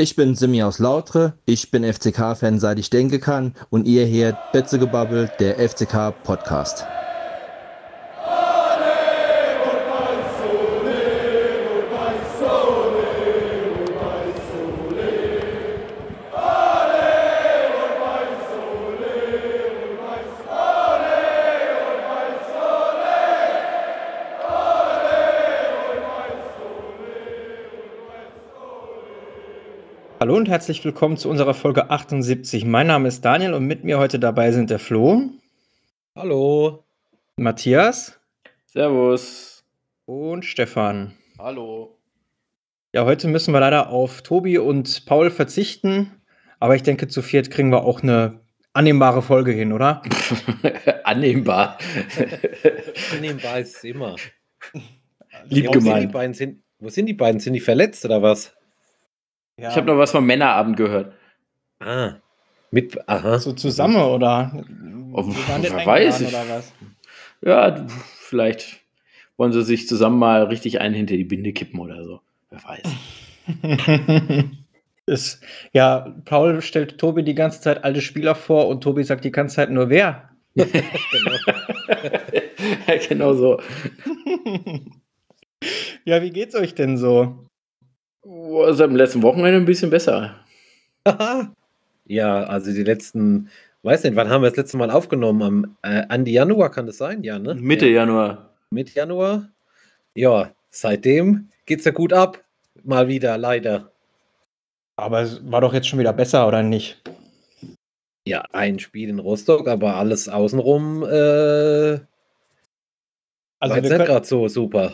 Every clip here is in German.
Ich bin Simi aus Lautre, ich bin FCK-Fan seit ich denken kann und ihr hier Betzegebabbel, der FCK-Podcast. Herzlich willkommen zu unserer Folge 78. Mein Name ist Daniel und mit mir heute dabei sind der Flo. Hallo. Matthias. Servus. Und Stefan. Hallo. Ja, heute müssen wir leider auf Tobi und Paul verzichten, aber ich denke, zu viert kriegen wir auch eine annehmbare Folge hin, oder? Annehmbar. Annehmbar ist es immer. Lieb wo Sind die gemeint. beiden, sind, wo sind die beiden? Sind die verletzt oder was? Ja, Ich habe noch was vom Männerabend gehört. Ah. Mit, aha. so zusammen, oder? Oh, wer weiß, ich- oder was? Ja, vielleicht wollen sie sich zusammen mal richtig einen hinter die Binde kippen oder so. Wer weiß. ist, ja, Paul stellt Tobi die ganze Zeit alte Spieler vor und Tobi sagt die ganze Zeit nur wer. ja, genau so. ja, wie geht's euch denn so? Oh, seit dem letzten Wochenende ein bisschen besser. ja, also die letzten, weiß nicht, wann haben wir das letzte Mal aufgenommen? Am äh, Ende Januar kann das sein? Ja, ne? Mitte ja. Januar. Mitte Januar. Ja, seitdem geht's ja gut ab. Mal wieder, leider. Aber es war doch jetzt schon wieder besser, oder nicht? Ja, ein Spiel in Rostock, aber alles außenrum äh, Also wir, jetzt nicht können, gerade so super.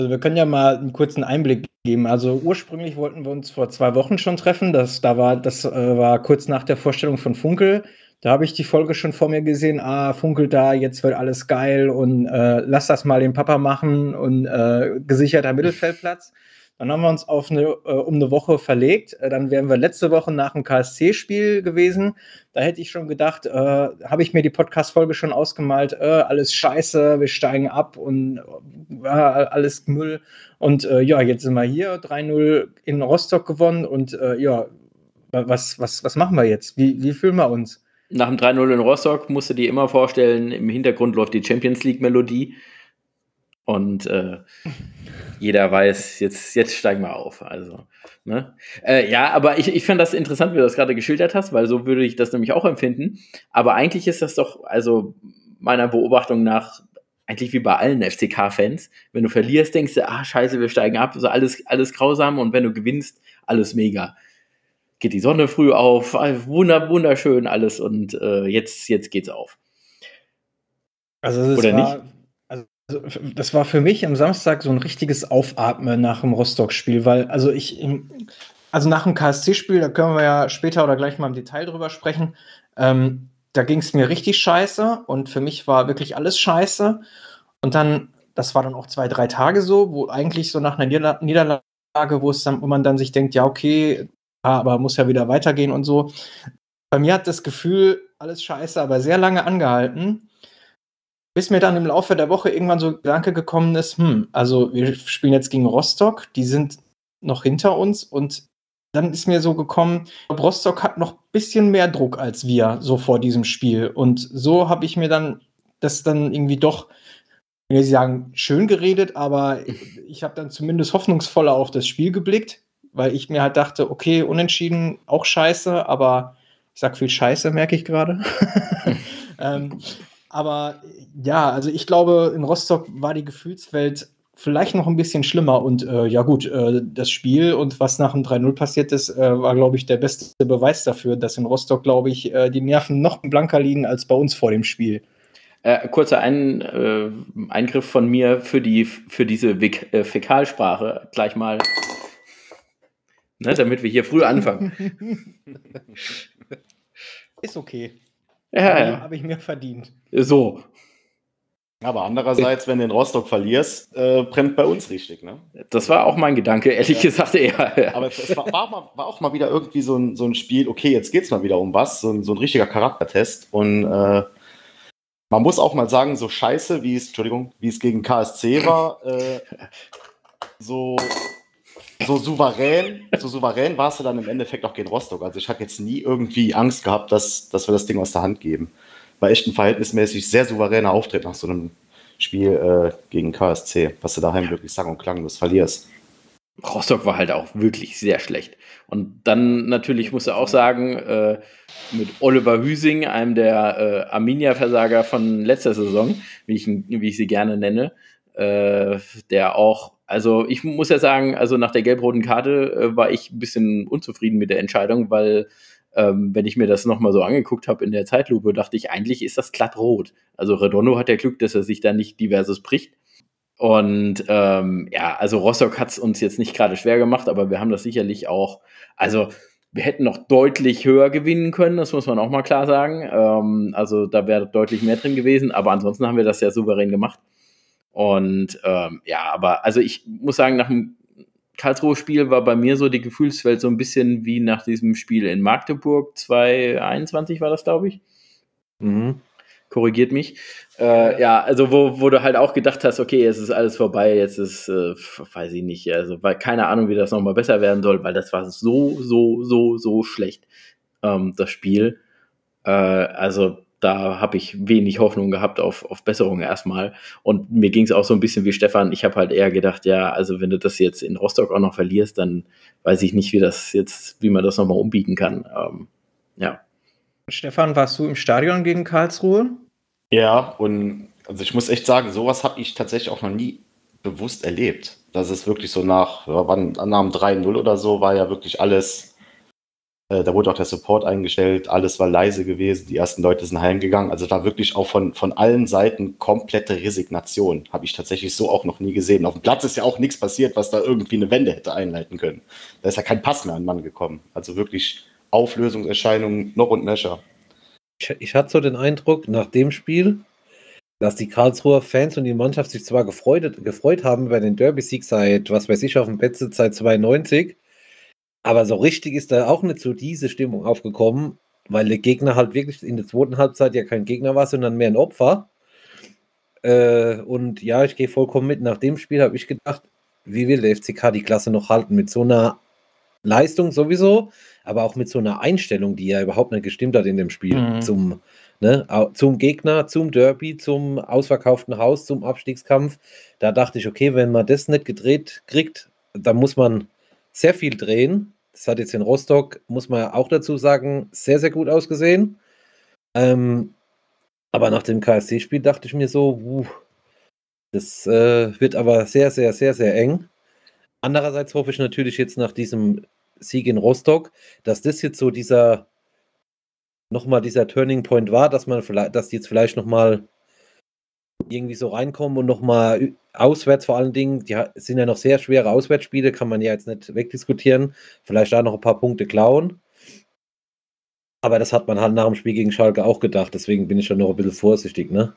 Also wir können ja mal einen kurzen Einblick geben. Also ursprünglich wollten wir uns vor zwei Wochen schon treffen. Das, da war, das äh, war kurz nach der Vorstellung von Funkel. Da habe ich die Folge schon vor mir gesehen. Ah, Funkel da, jetzt wird alles geil und äh, lass das mal den Papa machen und äh, gesicherter Mittelfeldplatz. Dann haben wir uns auf eine, äh, um eine Woche verlegt. Äh, dann wären wir letzte Woche nach dem KSC-Spiel gewesen. Da hätte ich schon gedacht, äh, habe ich mir die Podcast-Folge schon ausgemalt, äh, alles scheiße, wir steigen ab und alles Müll. Und äh, ja, jetzt sind wir hier, 3-0 in Rostock gewonnen und äh, ja, was, was, was machen wir jetzt? Wie, wie fühlen wir uns? Nach dem 3-0 in Rostock musst du dir immer vorstellen, im Hintergrund läuft die Champions League-Melodie. Und äh, jeder weiß, jetzt, jetzt steigen wir auf. Also, ne? äh, ja, aber ich, ich fand das interessant, wie du das gerade geschildert hast, weil so würde ich das nämlich auch empfinden. Aber eigentlich ist das doch, also meiner Beobachtung nach, eigentlich wie bei allen FCK-Fans. Wenn du verlierst, denkst du, ah, scheiße, wir steigen ab, so alles, alles grausam. Und wenn du gewinnst, alles mega. Geht die Sonne früh auf, ah, wunder, wunderschön alles. Und äh, jetzt, jetzt geht's auf. Also es Oder war, Also, das war für mich am Samstag so ein richtiges Aufatmen nach dem Rostock-Spiel, weil, also ich, im- also nach dem KSC-Spiel, da können wir ja später oder gleich mal im Detail drüber sprechen, ähm, da ging es mir richtig scheiße und für mich war wirklich alles scheiße. Und dann, das war dann auch zwei, drei Tage so, wo eigentlich so nach einer Niederla Niederlage, wo es dann, wo man dann sich denkt, ja, okay, aber muss ja wieder weitergehen und so. Bei mir hat das Gefühl, alles scheiße, aber sehr lange angehalten bis mir dann im Laufe der Woche irgendwann so Gedanke gekommen ist, hm, also wir spielen jetzt gegen Rostock, die sind noch hinter uns und dann ist mir so gekommen, ich Rostock hat noch ein bisschen mehr Druck als wir so vor diesem Spiel und so habe ich mir dann das dann irgendwie doch, ich will nicht sagen, schön geredet, aber ich habe dann zumindest hoffnungsvoller auf das Spiel geblickt, weil ich mir halt dachte, okay, unentschieden, auch scheiße, aber ich sag viel Scheiße, merke ich gerade. ähm, aber ja, also ich glaube, in Rostock war die Gefühlswelt vielleicht noch ein bisschen schlimmer. Und äh, ja gut, äh, das Spiel und was nach dem 3-0 passiert ist, äh, war, glaube ich, der beste Beweis dafür, dass in Rostock, glaube ich, äh, die Nerven noch blanker liegen als bei uns vor dem Spiel. Äh, kurzer Ein, äh, Eingriff von mir für, die, für diese Vik Fäkalsprache gleich mal, ne, damit wir hier früh anfangen. Ist okay. ja, Ja, ja. Habe ich mir verdient. So, Aber andererseits, wenn du in Rostock verlierst, äh, brennt bei uns richtig, ne? das war auch mein Gedanke, ehrlich gesagt eher. Aber es, es war, war, mal, war auch mal wieder irgendwie so ein, so ein Spiel, okay, jetzt geht's mal wieder um was, so ein, so ein richtiger Charaktertest. Und äh, man muss auch mal sagen, so scheiße, wie es, Entschuldigung, wie es gegen KSC war, äh, so so souverän, so souverän warst du dann im Endeffekt auch gegen Rostock. Also ich habe jetzt nie irgendwie Angst gehabt, dass, dass wir das Ding aus der Hand geben. War echt ein verhältnismäßig sehr souveräner Auftritt nach so einem Spiel äh, gegen KSC, was du daheim wirklich sang- und klanglos verlierst. Rostock war halt auch wirklich sehr schlecht. Und dann natürlich muss er auch sagen, äh, mit Oliver Hüsing, einem der äh, Arminia-Versager von letzter Saison, wie ich, wie ich sie gerne nenne, äh, der auch, also ich muss ja sagen, also nach der gelb-roten Karte äh, war ich ein bisschen unzufrieden mit der Entscheidung, weil ähm, wenn ich mir das nochmal so angeguckt habe in der Zeitlupe, dachte ich, eigentlich ist das glatt rot. Also Redondo hat ja Glück, dass er sich da nicht diverses bricht. Und ähm, ja, also Rostock hat es uns jetzt nicht gerade schwer gemacht, aber wir haben das sicherlich auch, also wir hätten noch deutlich höher gewinnen können, das muss man auch mal klar sagen. Ähm, also da wäre deutlich mehr drin gewesen, aber ansonsten haben wir das ja souverän gemacht. Und ähm, ja, aber also ich muss sagen, nach dem Karlsruhe-Spiel war bei mir so die Gefühlswelt so ein bisschen wie nach diesem Spiel in Magdeburg 2021 war das, glaube ich. Mhm korrigiert mich. Äh, ja, also wo, wo du halt auch gedacht hast, okay, jetzt ist alles vorbei, jetzt ist, äh, weiß ich nicht, also weil keine Ahnung, wie das nochmal besser werden soll, weil das war so, so, so, so schlecht, ähm, das Spiel. Äh, also da habe ich wenig Hoffnung gehabt auf, auf Besserung erstmal. Und mir ging es auch so ein bisschen wie Stefan. Ich habe halt eher gedacht, ja, also wenn du das jetzt in Rostock auch noch verlierst, dann weiß ich nicht, wie das jetzt, wie man das nochmal umbiegen kann. Ähm, ja. Stefan, warst du im Stadion gegen Karlsruhe? Ja, und also ich muss echt sagen, sowas habe ich tatsächlich auch noch nie bewusst erlebt. Das ist wirklich so nach, ja, wann, nach dem 3-0 oder so, war ja wirklich alles, äh, da wurde auch der Support eingestellt, alles war leise gewesen, die ersten Leute sind heimgegangen. Also da wirklich auch von, von allen Seiten komplette Resignation. Habe ich tatsächlich so auch noch nie gesehen. Auf dem Platz ist ja auch nichts passiert, was da irgendwie eine Wende hätte einleiten können. Da ist ja kein Pass mehr an den Mann gekommen. Also wirklich Auflösungserscheinungen noch und nöcher. Ich, ich hatte so den Eindruck, nach dem Spiel, dass die Karlsruher Fans und die Mannschaft sich zwar gefreut, gefreut haben über den Derby-Sieg seit, was weiß ich, auf dem Betze seit 92, aber so richtig ist da auch nicht so diese Stimmung aufgekommen, weil der Gegner halt wirklich in der zweiten Halbzeit ja kein Gegner war, sondern mehr ein Opfer. Äh, und ja, ich gehe vollkommen mit. Nach dem Spiel habe ich gedacht, wie will der FCK die Klasse noch halten? Mit so einer Leistung sowieso, aber auch mit so einer Einstellung, die ja überhaupt nicht gestimmt hat in dem Spiel mhm. zum, ne, zum Gegner, zum Derby, zum ausverkauften Haus, zum Abstiegskampf. Da dachte ich, okay, wenn man das nicht gedreht kriegt, dann muss man sehr viel drehen. Das hat jetzt in Rostock, muss man auch dazu sagen, sehr, sehr gut ausgesehen. Ähm, aber nach dem KSC-Spiel dachte ich mir so, uh, das äh, wird aber sehr, sehr, sehr, sehr eng. Andererseits hoffe ich natürlich jetzt nach diesem Sieg in Rostock, dass das jetzt so dieser nochmal dieser Turning Point war, dass man vielleicht, dass die jetzt vielleicht nochmal irgendwie so reinkommen und nochmal auswärts vor allen Dingen, die sind ja noch sehr schwere Auswärtsspiele, kann man ja jetzt nicht wegdiskutieren, vielleicht da noch ein paar Punkte klauen. Aber das hat man halt nach dem Spiel gegen Schalke auch gedacht, deswegen bin ich schon noch ein bisschen vorsichtig, ne?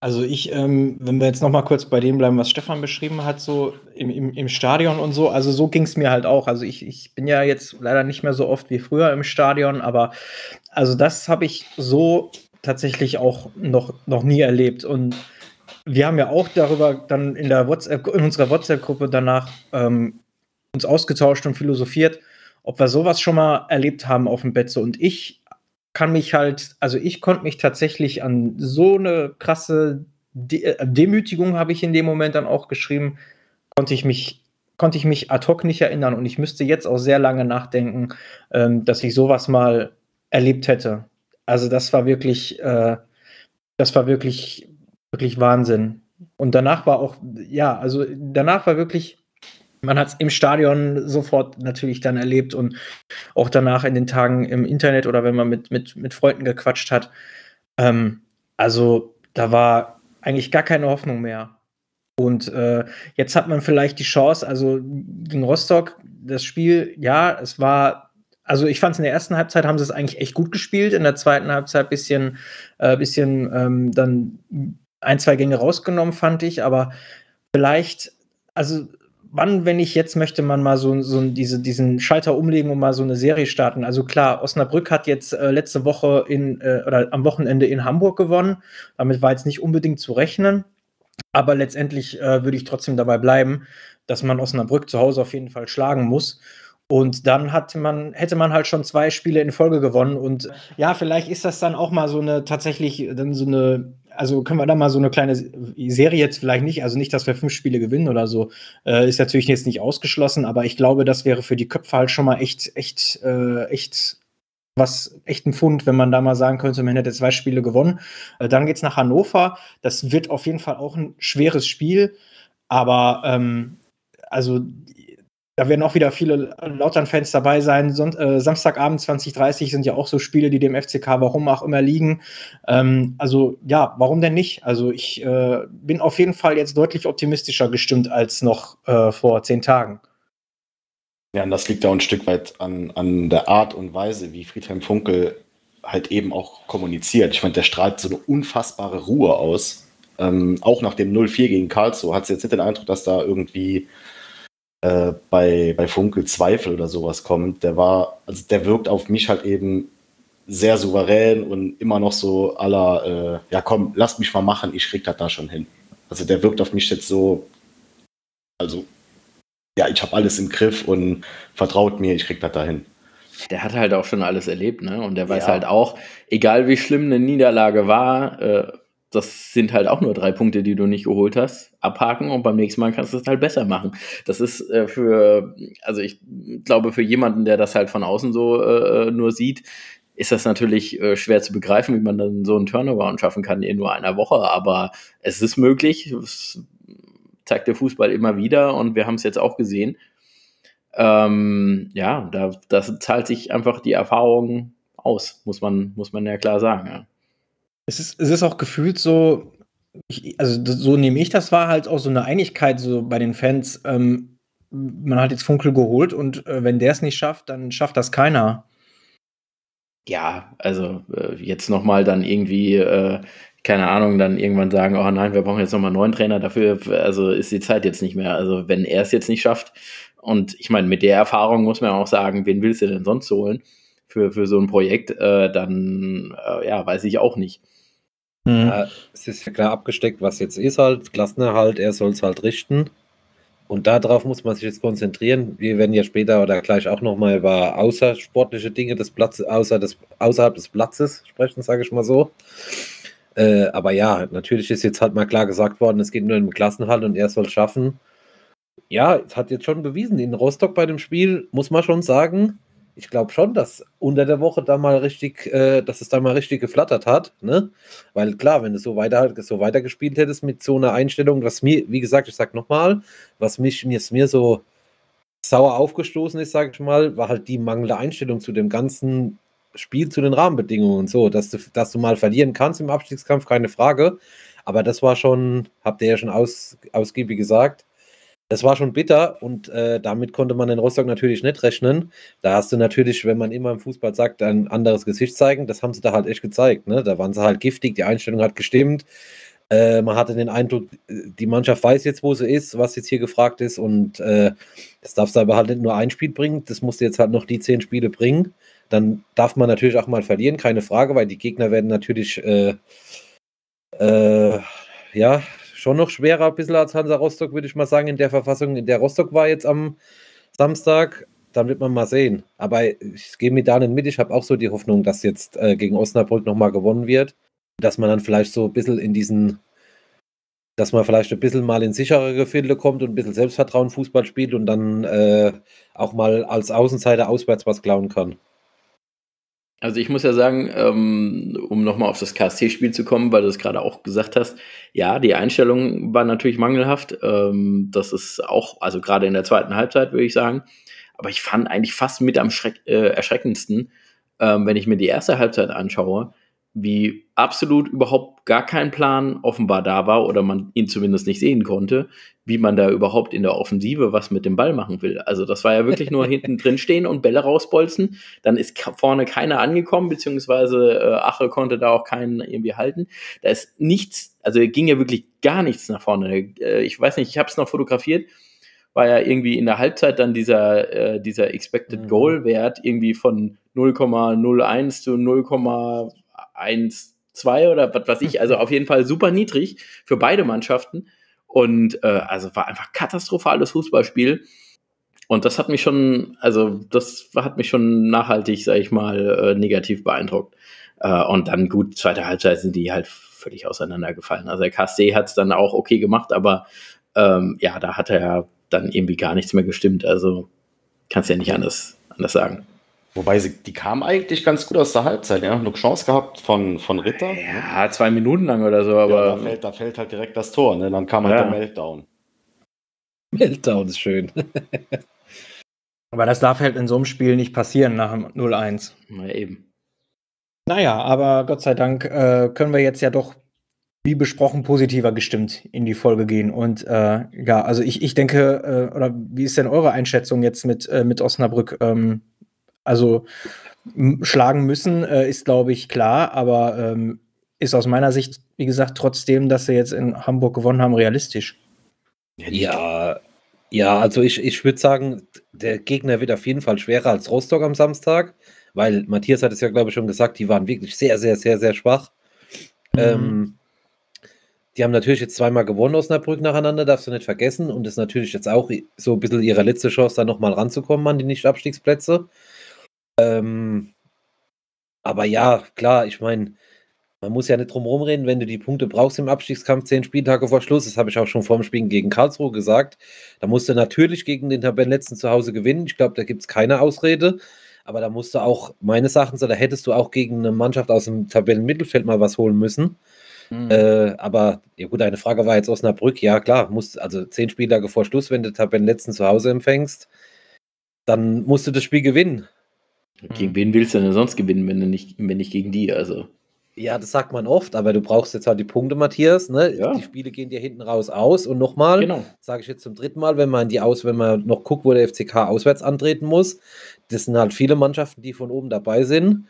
Also ich, ähm, wenn wir jetzt noch mal kurz bei dem bleiben, was Stefan beschrieben hat, so im, im, im Stadion und so, also so ging es mir halt auch. Also ich, ich bin ja jetzt leider nicht mehr so oft wie früher im Stadion, aber also das habe ich so tatsächlich auch noch, noch nie erlebt. Und wir haben ja auch darüber dann in der WhatsApp, in unserer WhatsApp-Gruppe danach ähm, uns ausgetauscht und philosophiert, ob wir sowas schon mal erlebt haben auf dem Bett. So. Und ich kann mich halt, also ich konnte mich tatsächlich an so eine krasse De äh, Demütigung habe ich in dem Moment dann auch geschrieben, konnte ich mich konnte ich mich ad hoc nicht erinnern und ich müsste jetzt auch sehr lange nachdenken, ähm, dass ich sowas mal erlebt hätte. Also das war wirklich, äh, das war wirklich, wirklich Wahnsinn. Und danach war auch, ja, also danach war wirklich man hat es im Stadion sofort natürlich dann erlebt und auch danach in den Tagen im Internet oder wenn man mit, mit, mit Freunden gequatscht hat. Ähm, also da war eigentlich gar keine Hoffnung mehr. Und äh, jetzt hat man vielleicht die Chance, also gegen Rostock, das Spiel, ja, es war, also ich fand es in der ersten Halbzeit haben sie es eigentlich echt gut gespielt, in der zweiten Halbzeit bisschen, äh, bisschen ähm, dann ein, zwei Gänge rausgenommen, fand ich, aber vielleicht, also wann, wenn ich jetzt möchte man mal so, so diese, diesen Schalter umlegen und mal so eine Serie starten. Also klar, Osnabrück hat jetzt äh, letzte Woche in, äh, oder am Wochenende in Hamburg gewonnen. Damit war jetzt nicht unbedingt zu rechnen. Aber letztendlich äh, würde ich trotzdem dabei bleiben. dass man Osnabrück zu Hause auf jeden Fall schlagen muss. Und dann hat man, hätte man halt schon zwei Spiele in Folge gewonnen. Und ja, vielleicht ist das dann auch mal so eine tatsächlich dann so eine, also können wir da mal so eine kleine Serie jetzt vielleicht nicht, also nicht, dass wir fünf Spiele gewinnen oder so, äh, ist natürlich jetzt nicht ausgeschlossen, aber ich glaube, das wäre für die Köpfe halt schon mal echt, echt, äh, echt was echt ein Fund, wenn man da mal sagen könnte, man hätte zwei Spiele gewonnen. Äh, dann geht's nach Hannover. Das wird auf jeden Fall auch ein schweres Spiel. Aber ähm, also da werden auch wieder viele Lautern-Fans dabei sein. Son äh, Samstagabend 2030 sind ja auch so Spiele, die dem FCK warum auch immer liegen. Ähm, also ja, warum denn nicht? Also ich äh, bin auf jeden Fall jetzt deutlich optimistischer gestimmt als noch äh, vor zehn Tagen. Ja, und das liegt auch ein Stück weit an, an der Art und Weise, wie Friedhelm Funkel halt eben auch kommuniziert. Ich meine, der strahlt so eine unfassbare Ruhe aus. Ähm, auch nach dem 0-4 gegen Karlsruhe hat es jetzt nicht den Eindruck, dass da irgendwie äh, bei, bei Funkel Zweifel oder sowas kommt, der war, also der wirkt auf mich halt eben sehr souverän und immer noch so aller, äh, ja komm, lass mich mal machen, ich krieg das da schon hin. Also der wirkt auf mich jetzt so, also ja, ich habe alles im Griff und vertraut mir, ich krieg das da hin. Der hat halt auch schon alles erlebt, ne? Und der weiß ja. halt auch, egal wie schlimm eine Niederlage war, äh, das sind halt auch nur drei Punkte, die du nicht geholt hast. Abhaken und beim nächsten Mal kannst du es halt besser machen. Das ist äh, für, also ich glaube, für jemanden, der das halt von außen so äh, nur sieht, ist das natürlich äh, schwer zu begreifen, wie man dann so einen Turnover schaffen kann in nur einer Woche. Aber es ist möglich. Das zeigt der Fußball immer wieder und wir haben es jetzt auch gesehen. Ähm, ja, da das zahlt sich einfach die Erfahrung aus, muss man, muss man ja klar sagen. Ja. Es ist, es ist auch gefühlt so, ich, also so nehme ich das war halt auch so eine Einigkeit so bei den Fans. Ähm, man hat jetzt Funkel geholt und äh, wenn der es nicht schafft, dann schafft das keiner. Ja, also äh, jetzt nochmal dann irgendwie, äh, keine Ahnung, dann irgendwann sagen, oh nein, wir brauchen jetzt nochmal einen neuen Trainer dafür, also ist die Zeit jetzt nicht mehr. Also wenn er es jetzt nicht schafft und ich meine, mit der Erfahrung muss man auch sagen, wen willst du denn sonst holen für, für so ein Projekt, äh, dann äh, ja, weiß ich auch nicht. Mhm. Äh, es ist ja klar abgesteckt, was jetzt ist halt, Klassenerhalt, er soll es halt richten. Und darauf muss man sich jetzt konzentrieren. Wir werden ja später oder gleich auch nochmal über außersportliche Dinge des Platzes, außer des, außerhalb des Platzes sprechen, sage ich mal so. Äh, aber ja, natürlich ist jetzt halt mal klar gesagt worden, es geht nur im Klassenhalt und er soll es schaffen. Ja, es hat jetzt schon bewiesen. In Rostock bei dem Spiel muss man schon sagen, ich glaube schon, dass unter der Woche da mal richtig, äh, dass es da mal richtig geflattert hat, ne? Weil klar, wenn du so weiter, so weitergespielt hättest mit so einer Einstellung, was mir, wie gesagt, ich sag nochmal, was mich mir, mir so sauer aufgestoßen ist, sage ich mal, war halt die mangelnde Einstellung zu dem ganzen Spiel, zu den Rahmenbedingungen und so, dass du, dass du mal verlieren kannst im Abstiegskampf, keine Frage. Aber das war schon, habt ihr ja schon aus, ausgiebig gesagt, das war schon bitter und äh, damit konnte man in Rostock natürlich nicht rechnen. Da hast du natürlich, wenn man immer im Fußball sagt, ein anderes Gesicht zeigen. Das haben sie da halt echt gezeigt. Ne? Da waren sie halt giftig, die Einstellung hat gestimmt. Äh, man hatte den Eindruck, die Mannschaft weiß jetzt, wo sie ist, was jetzt hier gefragt ist und äh, das darfst du aber halt nicht nur ein Spiel bringen, das musst du jetzt halt noch die zehn Spiele bringen. Dann darf man natürlich auch mal verlieren, keine Frage, weil die Gegner werden natürlich äh, äh ja, schon noch schwerer ein bisschen als Hansa Rostock, würde ich mal sagen, in der Verfassung, in der Rostock war jetzt am Samstag. Dann wird man mal sehen. Aber ich gehe mit da nicht mit. Ich habe auch so die Hoffnung, dass jetzt äh, gegen Osnabrück nochmal gewonnen wird. Dass man dann vielleicht so ein bisschen in diesen, dass man vielleicht ein bisschen mal in sichere Gefilde kommt und ein bisschen Selbstvertrauen Fußball spielt und dann äh, auch mal als Außenseiter auswärts was klauen kann. Also ich muss ja sagen, ähm, um nochmal auf das KSC-Spiel zu kommen, weil du es gerade auch gesagt hast, ja, die Einstellung war natürlich mangelhaft. Ähm, das ist auch, also gerade in der zweiten Halbzeit würde ich sagen. Aber ich fand eigentlich fast mit am Schreck, äh, erschreckendsten, ähm, wenn ich mir die erste Halbzeit anschaue, wie absolut überhaupt gar kein Plan offenbar da war oder man ihn zumindest nicht sehen konnte, wie man da überhaupt in der Offensive was mit dem Ball machen will. Also das war ja wirklich nur hinten drin stehen und Bälle rausbolzen. Dann ist vorne keiner angekommen, beziehungsweise äh, Ache konnte da auch keinen irgendwie halten. Da ist nichts, also ging ja wirklich gar nichts nach vorne. Äh, ich weiß nicht, ich habe es noch fotografiert war ja irgendwie in der Halbzeit dann dieser, äh, dieser Expected mhm. Goal Wert irgendwie von 0,01 zu 0,12 oder was weiß ich. Also auf jeden Fall super niedrig für beide Mannschaften. Und äh, also war einfach katastrophales Fußballspiel. Und das hat mich schon, also das hat mich schon nachhaltig, sag ich mal, äh, negativ beeindruckt. Äh, und dann gut, zweite Halbzeit sind die halt völlig auseinandergefallen. Also der KSC hat es dann auch okay gemacht, aber ähm, ja, da hat er ja dann irgendwie gar nichts mehr gestimmt. Also kannst ja nicht anders, anders sagen. Wobei sie, die kamen eigentlich ganz gut aus der Halbzeit. Ja, noch Chance gehabt von, von Ritter. Ja, zwei Minuten lang oder so, aber. Ja, da, fällt, da fällt halt direkt das Tor, ne? Dann kam halt Ja. der Meltdown. Meltdown ist schön. Aber das darf halt in so einem Spiel nicht passieren nach dem 0-1. Na eben. Naja, aber Gott sei Dank äh, können wir jetzt ja doch, wie besprochen, positiver gestimmt in die Folge gehen. Und äh, ja, also ich, ich denke, äh, oder wie ist denn eure Einschätzung jetzt mit, äh, mit Osnabrück? Ähm, also schlagen müssen, äh, ist, glaube ich, klar, aber ähm, ist aus meiner Sicht, wie gesagt, trotzdem, dass sie jetzt in Hamburg gewonnen haben, realistisch. Ja, ja, also ich, ich würde sagen, der Gegner wird auf jeden Fall schwerer als Rostock am Samstag, weil Matthias hat es ja, glaube ich, schon gesagt, die waren wirklich sehr, sehr, sehr, sehr schwach. Mhm. Ähm, die haben natürlich jetzt zweimal gewonnen, Osnabrück nacheinander, darfst du nicht vergessen. Und das ist natürlich jetzt auch so ein bisschen ihre letzte Chance, da nochmal ranzukommen an die Nicht-Abstiegsplätze. Ähm, aber ja, klar, ich meine, man muss ja nicht drum rumreden, wenn du die Punkte brauchst im Abstiegskampf, zehn Spieltage vor Schluss, das habe ich auch schon vor dem Spiel gegen Karlsruhe gesagt, da musst du natürlich gegen den Tabellenletzten zu Hause gewinnen. Ich glaube, da gibt es keine Ausrede. Aber da musst du auch, meines Erachtens, da hättest du auch gegen eine Mannschaft aus dem Tabellenmittelfeld mal was holen müssen. Äh, aber ja gut, eine Frage war jetzt Osnabrück. Ja, klar, musst, also zehn Spieltage vor Schluss, wenn du Tabellenletzten zu Hause empfängst, dann musst du das Spiel gewinnen. Gegen wen willst du denn sonst gewinnen, wenn, du nicht, wenn nicht gegen die? Also. Ja, das sagt man oft, aber du brauchst jetzt halt die Punkte, Matthias. Ne? Ja. Die Spiele gehen dir hinten raus aus. Und nochmal, Genau. sage ich jetzt zum dritten Mal, wenn man die aus, wenn man noch guckt, wo der FCK auswärts antreten muss, das sind halt viele Mannschaften, die von oben dabei sind.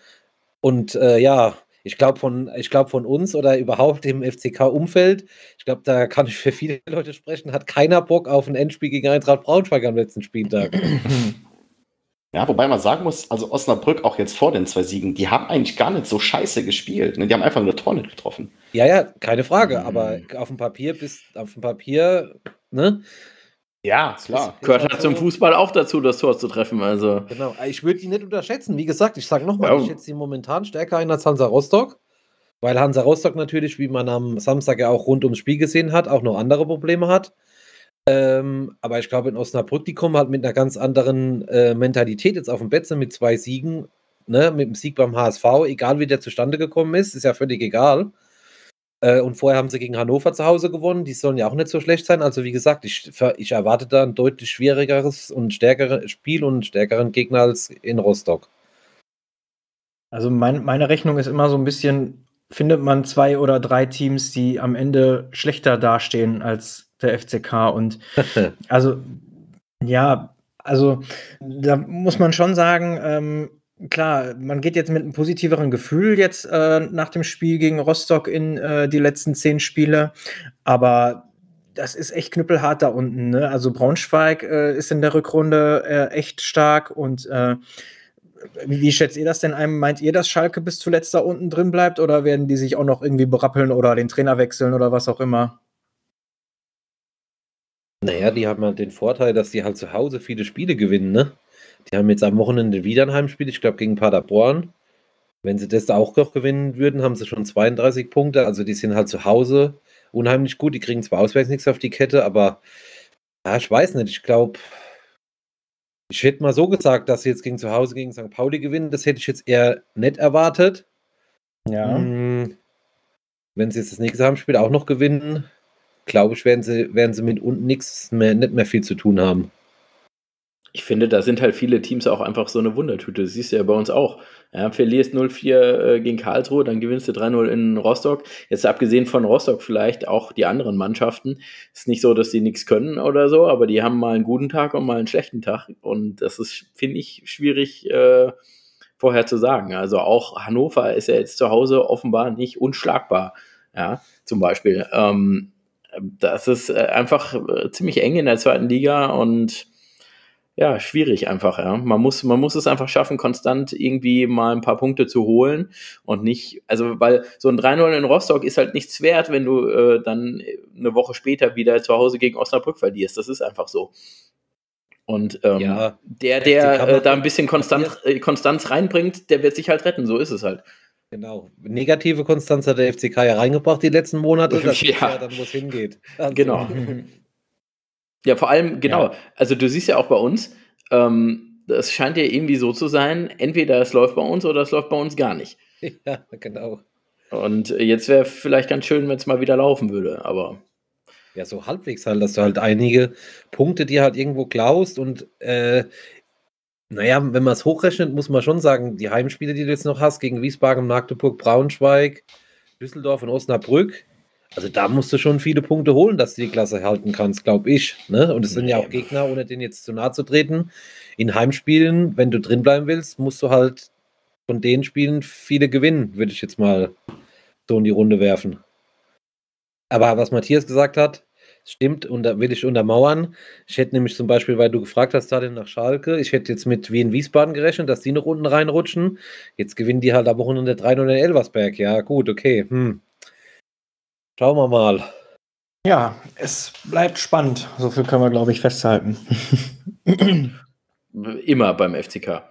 Und äh, ja, ich glaube von, ich glaub von uns oder überhaupt im FCK-Umfeld, ich glaube, da kann ich für viele Leute sprechen, hat keiner Bock auf ein Endspiel gegen Eintracht Braunschweig am letzten Spieltag. Ja, wobei man sagen muss, also Osnabrück auch jetzt vor den zwei Siegen, die haben eigentlich gar nicht so scheiße gespielt. Ne? Die haben einfach nur Tor nicht getroffen. ja, ja, keine Frage, Mhm. aber auf dem Papier bis auf dem Papier, ne? Ja, klar. Gehört halt halt zum. Fußball auch dazu, das Tor zu treffen. Also. Genau, ich würde die nicht unterschätzen. Wie gesagt, ich sage nochmal, Ja. ich schätze die momentan stärker ein als Hansa Rostock, weil Hansa Rostock natürlich, wie man am Samstag ja auch rund ums Spiel gesehen hat, auch noch andere Probleme hat. Ähm, aber ich glaube, in Osnabrück, die kommen halt mit einer ganz anderen äh, Mentalität jetzt auf dem Betze mit zwei Siegen, ne, mit dem Sieg beim HSV, egal wie der zustande gekommen ist, ist ja völlig egal. Äh, und vorher haben sie gegen Hannover zu Hause gewonnen. Die sollen ja auch nicht so schlecht sein. Also, wie gesagt, ich, ich erwarte da ein deutlich schwierigeres und stärkeres Spiel und stärkeren Gegner als in Rostock. Also mein, meine Rechnung ist immer so ein bisschen, findet man zwei oder drei Teams, die am Ende schlechter dastehen als der FCK. Und also, ja, also da muss man schon sagen, ähm, klar, man geht jetzt mit einem positiveren Gefühl jetzt äh, nach dem Spiel gegen Rostock in äh, die letzten zehn Spiele, aber das ist echt knüppelhart da unten. Ne? Also Braunschweig äh, ist in der Rückrunde äh, echt stark und äh, wie, wie schätzt ihr das denn ein? Meint ihr, dass Schalke bis zuletzt da unten drin bleibt oder werden die sich auch noch irgendwie berappeln oder den Trainer wechseln oder was auch immer? Naja, die haben halt den Vorteil, dass die halt zu Hause viele Spiele gewinnen, ne? Die haben jetzt am Wochenende wieder ein Heimspiel, ich glaube gegen Paderborn. Wenn sie das auch noch gewinnen würden, haben sie schon 32 Punkte. Also die sind halt zu Hause unheimlich gut. Die kriegen zwar auswärts nichts auf die Kette, aber ja, ich weiß nicht. Ich glaube, ich hätte mal so gesagt, dass sie jetzt gegen zu Hause gegen St. Pauli gewinnen. Das hätte ich jetzt eher nicht erwartet. Ja. Mm, Wenn sie jetzt das nächste Heimspiel auch noch gewinnen, glaube ich, werden sie, werden sie mit unten nichts mehr, nicht mehr viel zu tun haben. Ich finde, da sind halt viele Teams auch einfach so eine Wundertüte. Das siehst du ja bei uns auch. Ja, verlierst 0-4 äh, gegen Karlsruhe, dann gewinnst du 3-0 in Rostock. Jetzt abgesehen von Rostock vielleicht auch die anderen Mannschaften. Ist nicht so, dass die nichts können oder so, aber die haben mal einen guten Tag und mal einen schlechten Tag. Und das ist, finde ich, schwierig äh, vorher zu sagen. Also auch Hannover ist ja jetzt zu Hause offenbar nicht unschlagbar. Ja, zum Beispiel. Ähm, das ist äh, einfach äh, ziemlich eng in der zweiten Liga und ja, schwierig einfach, ja. Man muss, man muss es einfach schaffen, konstant irgendwie mal ein paar Punkte zu holen und nicht, also, weil so ein 3-0 in Rostock ist halt nichts wert, wenn du äh, dann eine Woche später wieder zu Hause gegen Osnabrück verlierst. Das ist einfach so. Und ähm, ja, der, der äh, da ein bisschen Konstant, äh, Konstanz reinbringt, der wird sich halt retten. So ist es halt. Genau. Negative Konstanz hat der FCK ja reingebracht die letzten Monate. Das ja. ja dann, wo es hingeht. Also. Genau. Ja, vor allem, genau. Ja. Also du siehst ja auch bei uns, ähm, das scheint ja irgendwie so zu sein, entweder es läuft bei uns oder es läuft bei uns gar nicht. Ja, genau. Und jetzt wäre vielleicht ganz schön, wenn es mal wieder laufen würde, aber. Ja, so halbwegs halt, dass du halt einige Punkte, die halt irgendwo klaust und äh, naja, wenn man es hochrechnet, muss man schon sagen, die Heimspiele, die du jetzt noch hast, gegen Wiesbaden, Magdeburg, Braunschweig, Düsseldorf und Osnabrück, also da musst du schon viele Punkte holen, dass du die Klasse halten kannst, glaube ich. Ne? Und es sind ja auch Gegner, ohne denen jetzt zu nahe zu treten. In Heimspielen, wenn du drin bleiben willst, musst du halt von den Spielen viele gewinnen, würde ich jetzt mal so in die Runde werfen. Aber was Matthias gesagt hat, stimmt und da will ich untermauern. Ich hätte nämlich zum Beispiel, weil du gefragt hast, da nach Schalke, ich hätte jetzt mit Wien Wiesbaden gerechnet, dass die noch unten reinrutschen. Jetzt gewinnen die halt Wochenende 3-0 in Elversberg. Ja, gut, okay. Hm. Schauen wir mal. Ja, es bleibt spannend. So viel können wir, glaube ich, festhalten. Immer beim FCK.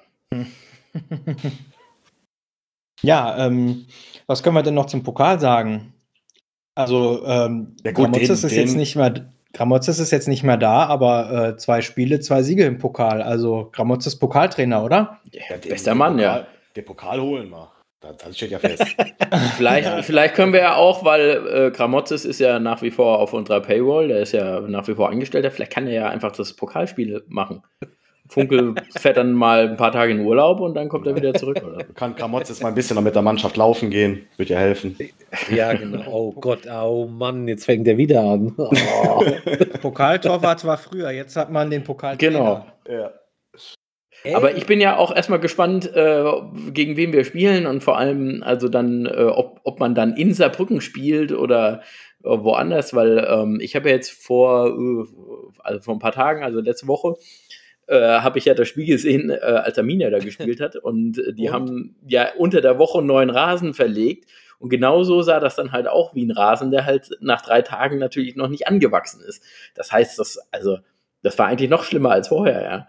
ja, ähm, was können wir denn noch zum Pokal sagen? Also, ähm, ja, gut, Gramozis ist jetzt nicht mehr. Gramozis ist jetzt nicht mehr da, aber äh, zwei Spiele, zwei Siege im Pokal. Also Gramozis Pokaltrainer, oder? Ja, bester Mann, Pokal, ja. Der Pokal holen wir. Das steht ja fest. vielleicht, vielleicht können wir ja auch, weil äh, Gramozis ist ja nach wie vor auf unserer Paywall, der ist ja nach wie vor Angestellter, vielleicht kann er ja einfach das Pokalspiel machen. Funkel fährt dann mal ein paar Tage in Urlaub und dann kommt er wieder zurück, oder? Kann Gramozis mal ein bisschen noch mit der Mannschaft laufen gehen, wird ja helfen. Ja, genau. Oh Gott, oh Mann, jetzt fängt er wieder an. Oh. Pokaltorwart war früher, jetzt hat man den Pokal. Genau. Ja. Aber ich bin ja auch erstmal gespannt, äh, gegen wen wir spielen und vor allem, also dann, äh, ob, ob man dann in Saarbrücken spielt oder äh, woanders, weil ähm, ich habe ja jetzt vor, äh, also vor ein paar Tagen, also letzte Woche, äh, habe ich ja das Spiel gesehen, äh, als Arminia da gespielt hat und die und? haben ja unter der Woche einen neuen Rasen verlegt und genauso sah das dann halt auch wie ein Rasen, der halt nach drei Tagen natürlich noch nicht angewachsen ist. Das heißt, das, also, das war eigentlich noch schlimmer als vorher, ja.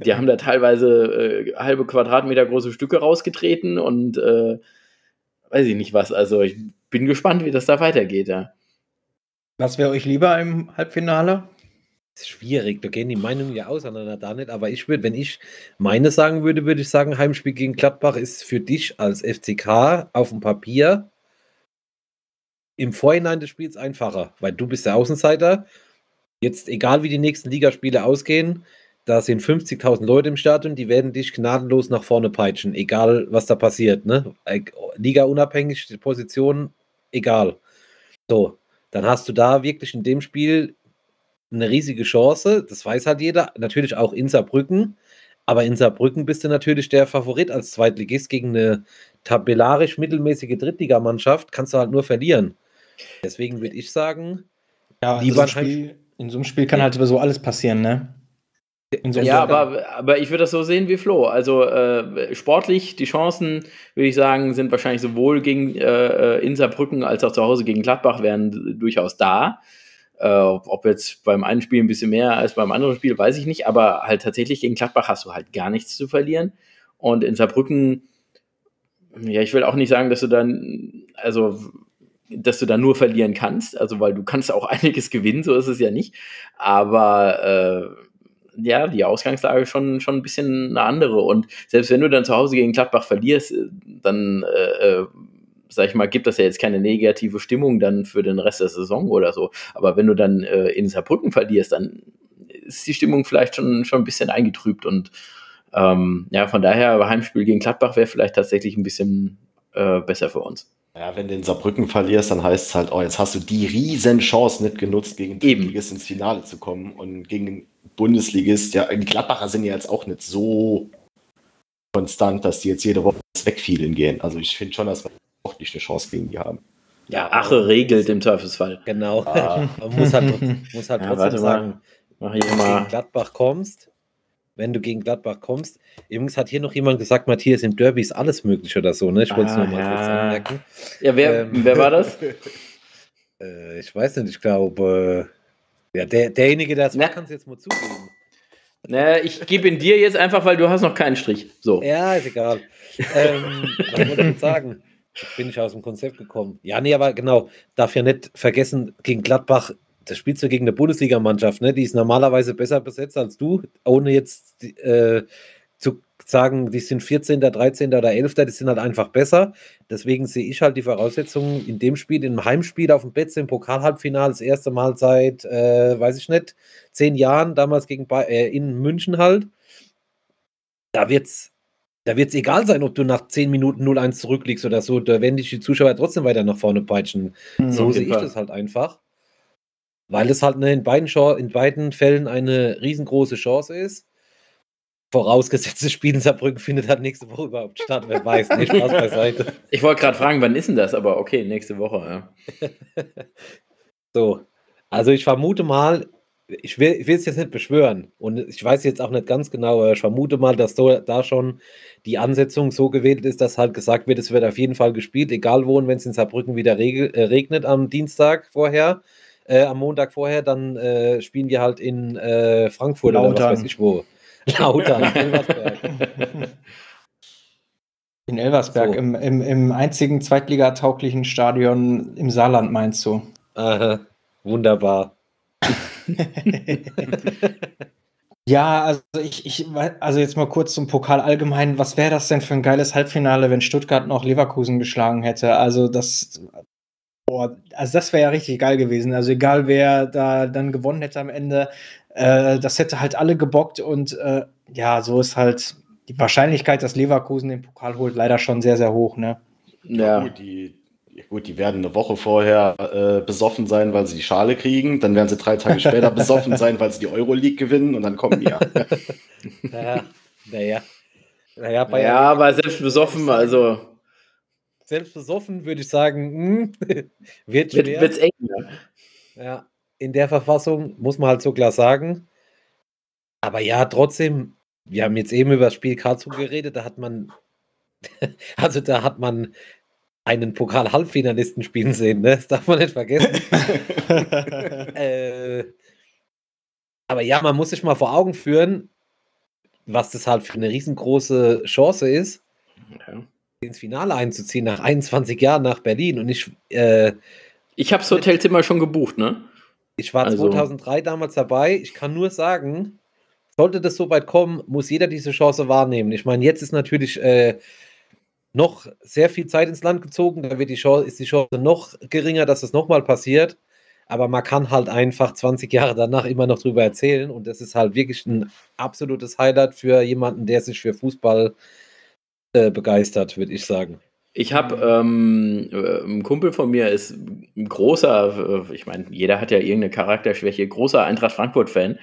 Die haben da teilweise äh, halbe Quadratmeter große Stücke rausgetreten und äh, weiß ich nicht was. Also ich bin gespannt, wie das da weitergeht. Ja. Was wäre euch lieber im Halbfinale? Schwierig, da gehen die Meinungen ja auseinander da nicht, aber ich würde, wenn ich meine sagen würde, würde ich sagen, Heimspiel gegen Gladbach ist für dich als FCK auf dem Papier im Vorhinein des Spiels einfacher, weil du bist der Außenseiter. Jetzt, egal wie die nächsten Ligaspiele ausgehen, da sind 50.000 Leute im Stadion, die werden dich gnadenlos nach vorne peitschen, egal was da passiert. Ne? Liga unabhängig, Position, egal. So, dann hast du da wirklich in dem Spiel eine riesige Chance, das weiß halt jeder, natürlich auch in Saarbrücken, aber in Saarbrücken bist du natürlich der Favorit als Zweitligist gegen eine tabellarisch mittelmäßige Drittligamannschaft, kannst du halt nur verlieren. Deswegen würde ich sagen, ja, lieber also Spiel, in so einem Spiel kann halt sowieso alles passieren, ne? So ja, aber, aber ich würde das so sehen wie Flo. Also äh, sportlich, die Chancen, würde ich sagen, sind wahrscheinlich sowohl gegen äh, äh, Inserbrücken als auch zu Hause gegen Gladbach wären durchaus da. Äh, ob jetzt beim einen Spiel ein bisschen mehr als beim anderen Spiel, weiß ich nicht. Aber halt tatsächlich gegen Gladbach hast du halt gar nichts zu verlieren. Und in Saarbrücken, ja, ich will auch nicht sagen, dass du dann, also dass du da nur verlieren kannst, also weil du kannst auch einiges gewinnen, so ist es ja nicht. Aber äh, ja, die Ausgangslage schon, schon ein bisschen eine andere. Und selbst wenn du dann zu Hause gegen Gladbach verlierst, äh, dann, äh, äh, sag ich mal, gibt das ja jetzt keine negative Stimmung dann für den Rest der Saison oder so. Aber wenn du dann äh, in Saarbrücken verlierst, dann ist die Stimmung vielleicht schon, schon ein bisschen eingetrübt. Und ähm, ja, von daher, Heimspiel gegen Gladbach wäre vielleicht tatsächlich ein bisschen äh, besser für uns. Ja, wenn du in Saarbrücken verlierst, dann heißt es halt, oh, jetzt hast du die riesen Chance nicht genutzt, gegen Eben. ins Finale zu kommen. Und gegen Bundesligist, ja, die Gladbacher sind ja jetzt auch nicht so konstant, dass die jetzt jede Woche wegfielen gehen. Also ich finde schon, dass wir auch nicht eine Chance gegen die haben. Ja, Ache regelt im Teufelsfall. Genau. Ah. Man muss halt, muss halt ja, trotzdem sagen, mach hier mal. Gladbach kommst, wenn du gegen Gladbach kommst. Übrigens hat hier noch jemand gesagt, Matthias, im Derby ist alles möglich oder so, ne? Ich wollte es Ah, nur mal kurz ja. anmerken. Ja, wer, Ähm. wer war das? Äh, ich weiß nicht, ich glaube, äh, ja, der, derjenige, der es Na. war, kann es jetzt mal zugeben. naja, ich gebe ihn dir jetzt einfach, weil du hast noch keinen Strich. So. Ja, ist egal. ähm, was wollte ich jetzt sagen? Bin ich aus dem Konzept gekommen. Ja, nee, aber genau, darf ja nicht vergessen, gegen Gladbach, das spielst du gegen eine Bundesligamannschaft, ne? Die ist normalerweise besser besetzt als du, ohne jetzt äh, zu sagen, die sind 14., 13. oder 11., die sind halt einfach besser. Deswegen sehe ich halt die Voraussetzungen in dem Spiel, im Heimspiel auf dem Betze im Pokalhalbfinale, das erste Mal seit, äh, weiß ich nicht, zehn Jahren, damals gegen äh, in München halt. Da wird's da wird es egal sein, ob du nach 10 Minuten 0-1 zurückliegst oder so. Da werden dich die Zuschauer trotzdem weiter nach vorne peitschen. So auf sehe ich das halt einfach. Weil es halt ne, in, beiden in beiden Fällen eine riesengroße Chance ist. Vorausgesetzt, das Spiel in Saarbrücken findet halt nächste Woche überhaupt statt. Wer weiß. Nee, Spaß beiseite. Ich wollte gerade fragen, wann ist denn das? Aber okay, nächste Woche. Ja. So. Also ich vermute mal, ich will, ich will es jetzt nicht beschwören und ich weiß jetzt auch nicht ganz genau, aber ich vermute mal, dass da, da schon die Ansetzung so gewählt ist, dass halt gesagt wird, es wird auf jeden Fall gespielt, egal wo und wenn es in Saarbrücken wieder äh, regnet am Dienstag vorher, äh, am Montag vorher, dann äh, spielen wir halt in äh, Frankfurt oder Lautern. was weiß ich wo. Lautern, Elversberg. In Elversberg, So. im, im, im einzigen zweitligatauglichen Stadion im Saarland, meinst du? Aha, wunderbar. Ja, also ich, ich, also jetzt mal kurz zum Pokal allgemein. Was wäre das denn für ein geiles Halbfinale, wenn Stuttgart noch Leverkusen geschlagen hätte? Also das, boah, also das wäre ja richtig geil gewesen. Also egal wer da dann gewonnen hätte am Ende, äh, das hätte halt alle gebockt und äh, ja, so ist halt die Wahrscheinlichkeit, dass Leverkusen den Pokal holt, leider schon sehr, sehr hoch, ne? Ja. Gut, die, ja, gut, die werden eine Woche vorher äh, besoffen sein, weil sie die Schale kriegen. Dann werden sie drei Tage später besoffen sein, weil sie die Euroleague gewinnen und dann kommen wir. Naja, naja. Naja, Ja, ja, aber selbst besoffen, also Selbst besoffen würde ich sagen, hm, wird wird, schwer. wird's eng. Ja. Ja, in der Verfassung muss man halt so klar sagen. Aber ja, trotzdem, wir haben jetzt eben über das Spiel Karlsruhe geredet, da hat man, also da hat man einen Pokal-Halbfinalisten spielen sehen, ne? Das darf man nicht vergessen. äh, aber ja, man muss sich mal vor Augen führen, was das halt für eine riesengroße Chance ist, Ja. ins Finale einzuziehen, nach 21 Jahren nach Berlin. Und ich, äh, Ich habe das Hotelzimmer schon gebucht, ne? Ich war Also- 2003 damals dabei. Ich kann nur sagen, sollte das so weit kommen, muss jeder diese Chance wahrnehmen. Ich meine, jetzt ist natürlich äh, noch sehr viel Zeit ins Land gezogen. Da wird die Chance, ist die Chance noch geringer, dass es nochmal passiert. Aber man kann halt einfach 20 Jahre danach immer noch drüber erzählen. Und das ist halt wirklich ein absolutes Highlight für jemanden, der sich für Fußball äh, begeistert, würde ich sagen. Ich habe ähm, äh, ein Kumpel von mir ist ein großer, äh, ich meine, jeder hat ja irgendeine Charakterschwäche, großer Eintracht Frankfurt-Fan.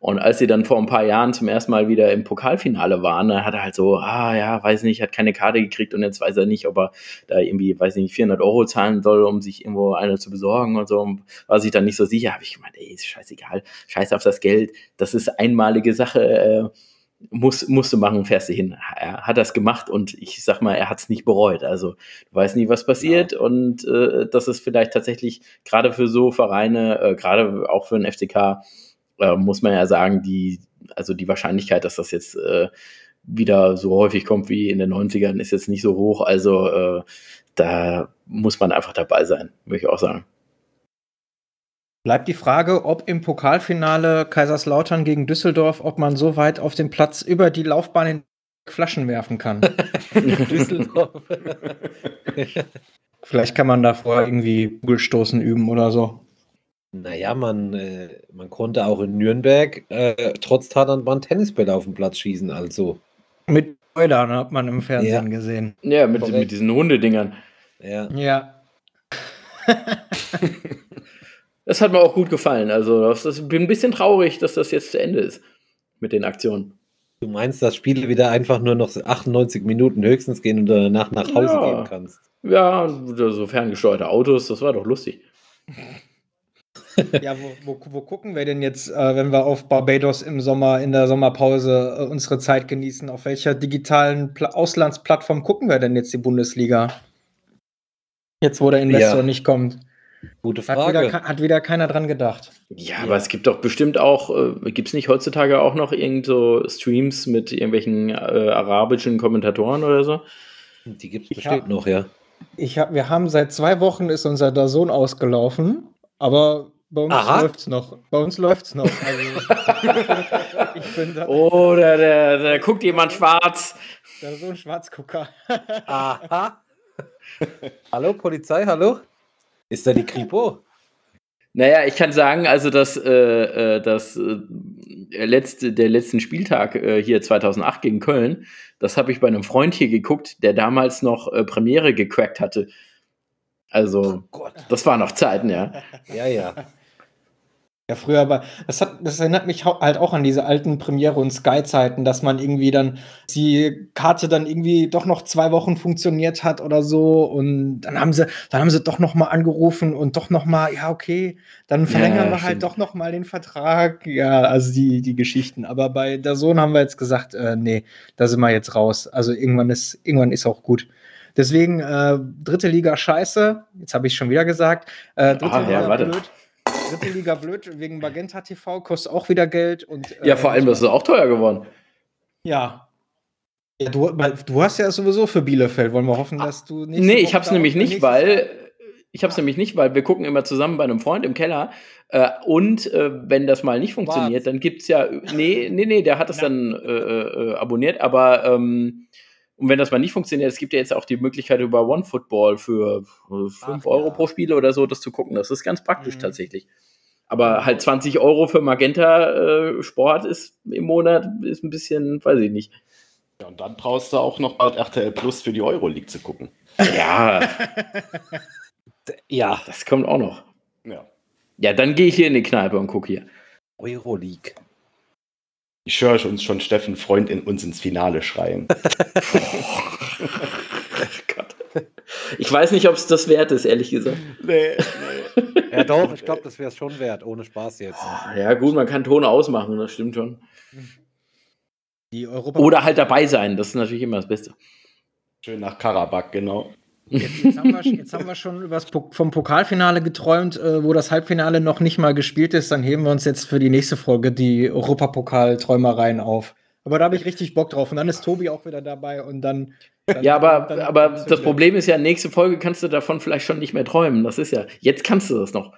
Und als sie dann vor ein paar Jahren zum ersten Mal wieder im Pokalfinale waren, dann hat er halt so, ah ja, weiß nicht, hat keine Karte gekriegt und jetzt weiß er nicht, ob er da irgendwie, weiß nicht, 400 Euro zahlen soll, um sich irgendwo eine zu besorgen und so. Und war sich dann nicht so sicher. Habe ich gemeint, ey, ist scheißegal, scheiß auf das Geld, das ist einmalige Sache. Äh, muss, musst du machen, fährst du hin. Er hat das gemacht und ich sag mal, er hat es nicht bereut. Also du weißt nie, was passiert und äh, das ist vielleicht tatsächlich gerade für so Vereine, äh, gerade auch für den FCK, äh, muss man ja sagen, die, also die Wahrscheinlichkeit, dass das jetzt äh, wieder so häufig kommt wie in den 90ern, ist jetzt nicht so hoch. Also äh, da muss man einfach dabei sein, würde ich auch sagen. Bleibt die Frage, ob im Pokalfinale Kaiserslautern gegen Düsseldorf, ob man so weit auf dem Platz über die Laufbahn in Flaschen werfen kann. Düsseldorf. Vielleicht kann man da vorher irgendwie Kugelstoßen üben oder so. Naja, man, äh, man konnte auch in Nürnberg äh, trotz Tatanbahn Tennisbälle auf den Platz schießen, also. Mit Eulern hat man im Fernsehen Ja. gesehen. Ja, mit, Korrekt. mit diesen Hundedingern. Ja. Ja. Das hat mir auch gut gefallen. Also das, das, ich bin ein bisschen traurig, dass das jetzt zu Ende ist mit den Aktionen. Du meinst, dass Spiele wieder einfach nur noch 98 Minuten höchstens gehen und du danach nach Hause Ja. gehen kannst. Ja, und so ferngesteuerte Autos, das war doch lustig. Ja, wo, wo, wo gucken wir denn jetzt, äh, wenn wir auf Barbados im Sommer, in der Sommerpause äh, unsere Zeit genießen? Auf welcher digitalen Pla Auslandsplattform gucken wir denn jetzt die Bundesliga? Jetzt, wo der Investor Ja. nicht kommt. Gute Hat wieder, Frage. hat wieder keiner dran gedacht. Ja, aber es gibt doch bestimmt auch, äh, gibt es nicht heutzutage auch noch irgend so Streams mit irgendwelchen äh, arabischen Kommentatoren oder so? Die gibt es bestimmt hab- noch, ja. Ich hab, wir haben seit zwei Wochen ist unser Dazon ausgelaufen, aber bei uns Aha. läuft's noch. Bei uns läuft's noch. Also, ich bin da, Oder der, der guckt jemand schwarz. Dazon Schwarzgucker. Aha. hallo, Polizei, hallo? Ist da die Kripo? Naja, ich kann sagen, also dass äh, äh, das äh, letzte, der letzten Spieltag äh, hier 2008 gegen Köln, das habe ich bei einem Freund hier geguckt, der damals noch äh, Premiere gecrackt hatte. Also, Gott. das war noch Zeiten, ja. Ja, ja. Ja, früher, aber das, hat, das erinnert mich halt auch an diese alten Premiere- und Sky-Zeiten, dass man irgendwie dann die Karte dann irgendwie doch noch zwei Wochen funktioniert hat oder so und dann haben sie, dann haben sie doch noch mal angerufen und doch noch mal, ja okay, dann verlängern Ja, wir halt doch noch mal den Vertrag, ja, also die, die Geschichten. Aber bei der Sohn haben wir jetzt gesagt, äh, nee, da sind wir jetzt raus. Also irgendwann ist, irgendwann ist auch gut. Deswegen äh, dritte Liga scheiße. Jetzt habe ich schon wieder gesagt. Äh, dritte Ah, ja, Liga warte. blöd. Dritte Liga blöd wegen Magenta TV kostet auch wieder Geld und Ja, äh, vor allem ist es auch teuer geworden. ja. ja du, du hast ja sowieso für Bielefeld. Wollen wir hoffen, dass du nicht. Nee, ich hab's nämlich nicht, weil ich hab's nämlich nicht, weil wir gucken immer zusammen bei einem Freund im Keller äh, und äh, wenn das mal nicht funktioniert, dann gibt's ja nee, nee, nee, der hat es dann äh, äh, abonniert, aber ähm, und wenn das mal nicht funktioniert, es gibt ja jetzt auch die Möglichkeit über OneFootball für 5 Ach, Euro ja. pro Spiel oder so, das zu gucken. Das ist ganz praktisch Mhm. tatsächlich. Aber halt 20 Euro für Magenta äh, Sport ist im Monat ist ein bisschen, weiß ich nicht. Ja, und dann brauchst du auch noch mal RTL Plus für die Euroleague zu gucken. Ja, Ja. das kommt auch noch. Ja. Ja, dann gehe ich hier in die Kneipe und gucke hier. Euroleague. Ich höre uns schon Steffen Freund in uns ins Finale schreien. Gott. Ich weiß nicht, ob es das wert ist, ehrlich gesagt. nee, Ja, doch, ich glaube, das wäre es schon wert, ohne Spaß jetzt. Ja, gut, man kann Ton ausmachen, das stimmt schon. Die Europa Oder halt dabei sein, das ist natürlich immer das Beste. Schön nach Karabakh, genau. Jetzt, jetzt, haben wir, jetzt haben wir schon übers, vom Pokalfinale geträumt, äh, wo das Halbfinale noch nicht mal gespielt ist. Dann heben wir uns jetzt für die nächste Folge die Europapokal-Träumereien auf. Aber da habe ich richtig Bock drauf. Und dann ist Tobi auch wieder dabei und dann. dann Ja, aber, dann- aber dann- das Problem ist ja, nächste Folge kannst du davon vielleicht schon nicht mehr träumen. Das ist ja, jetzt kannst du das noch.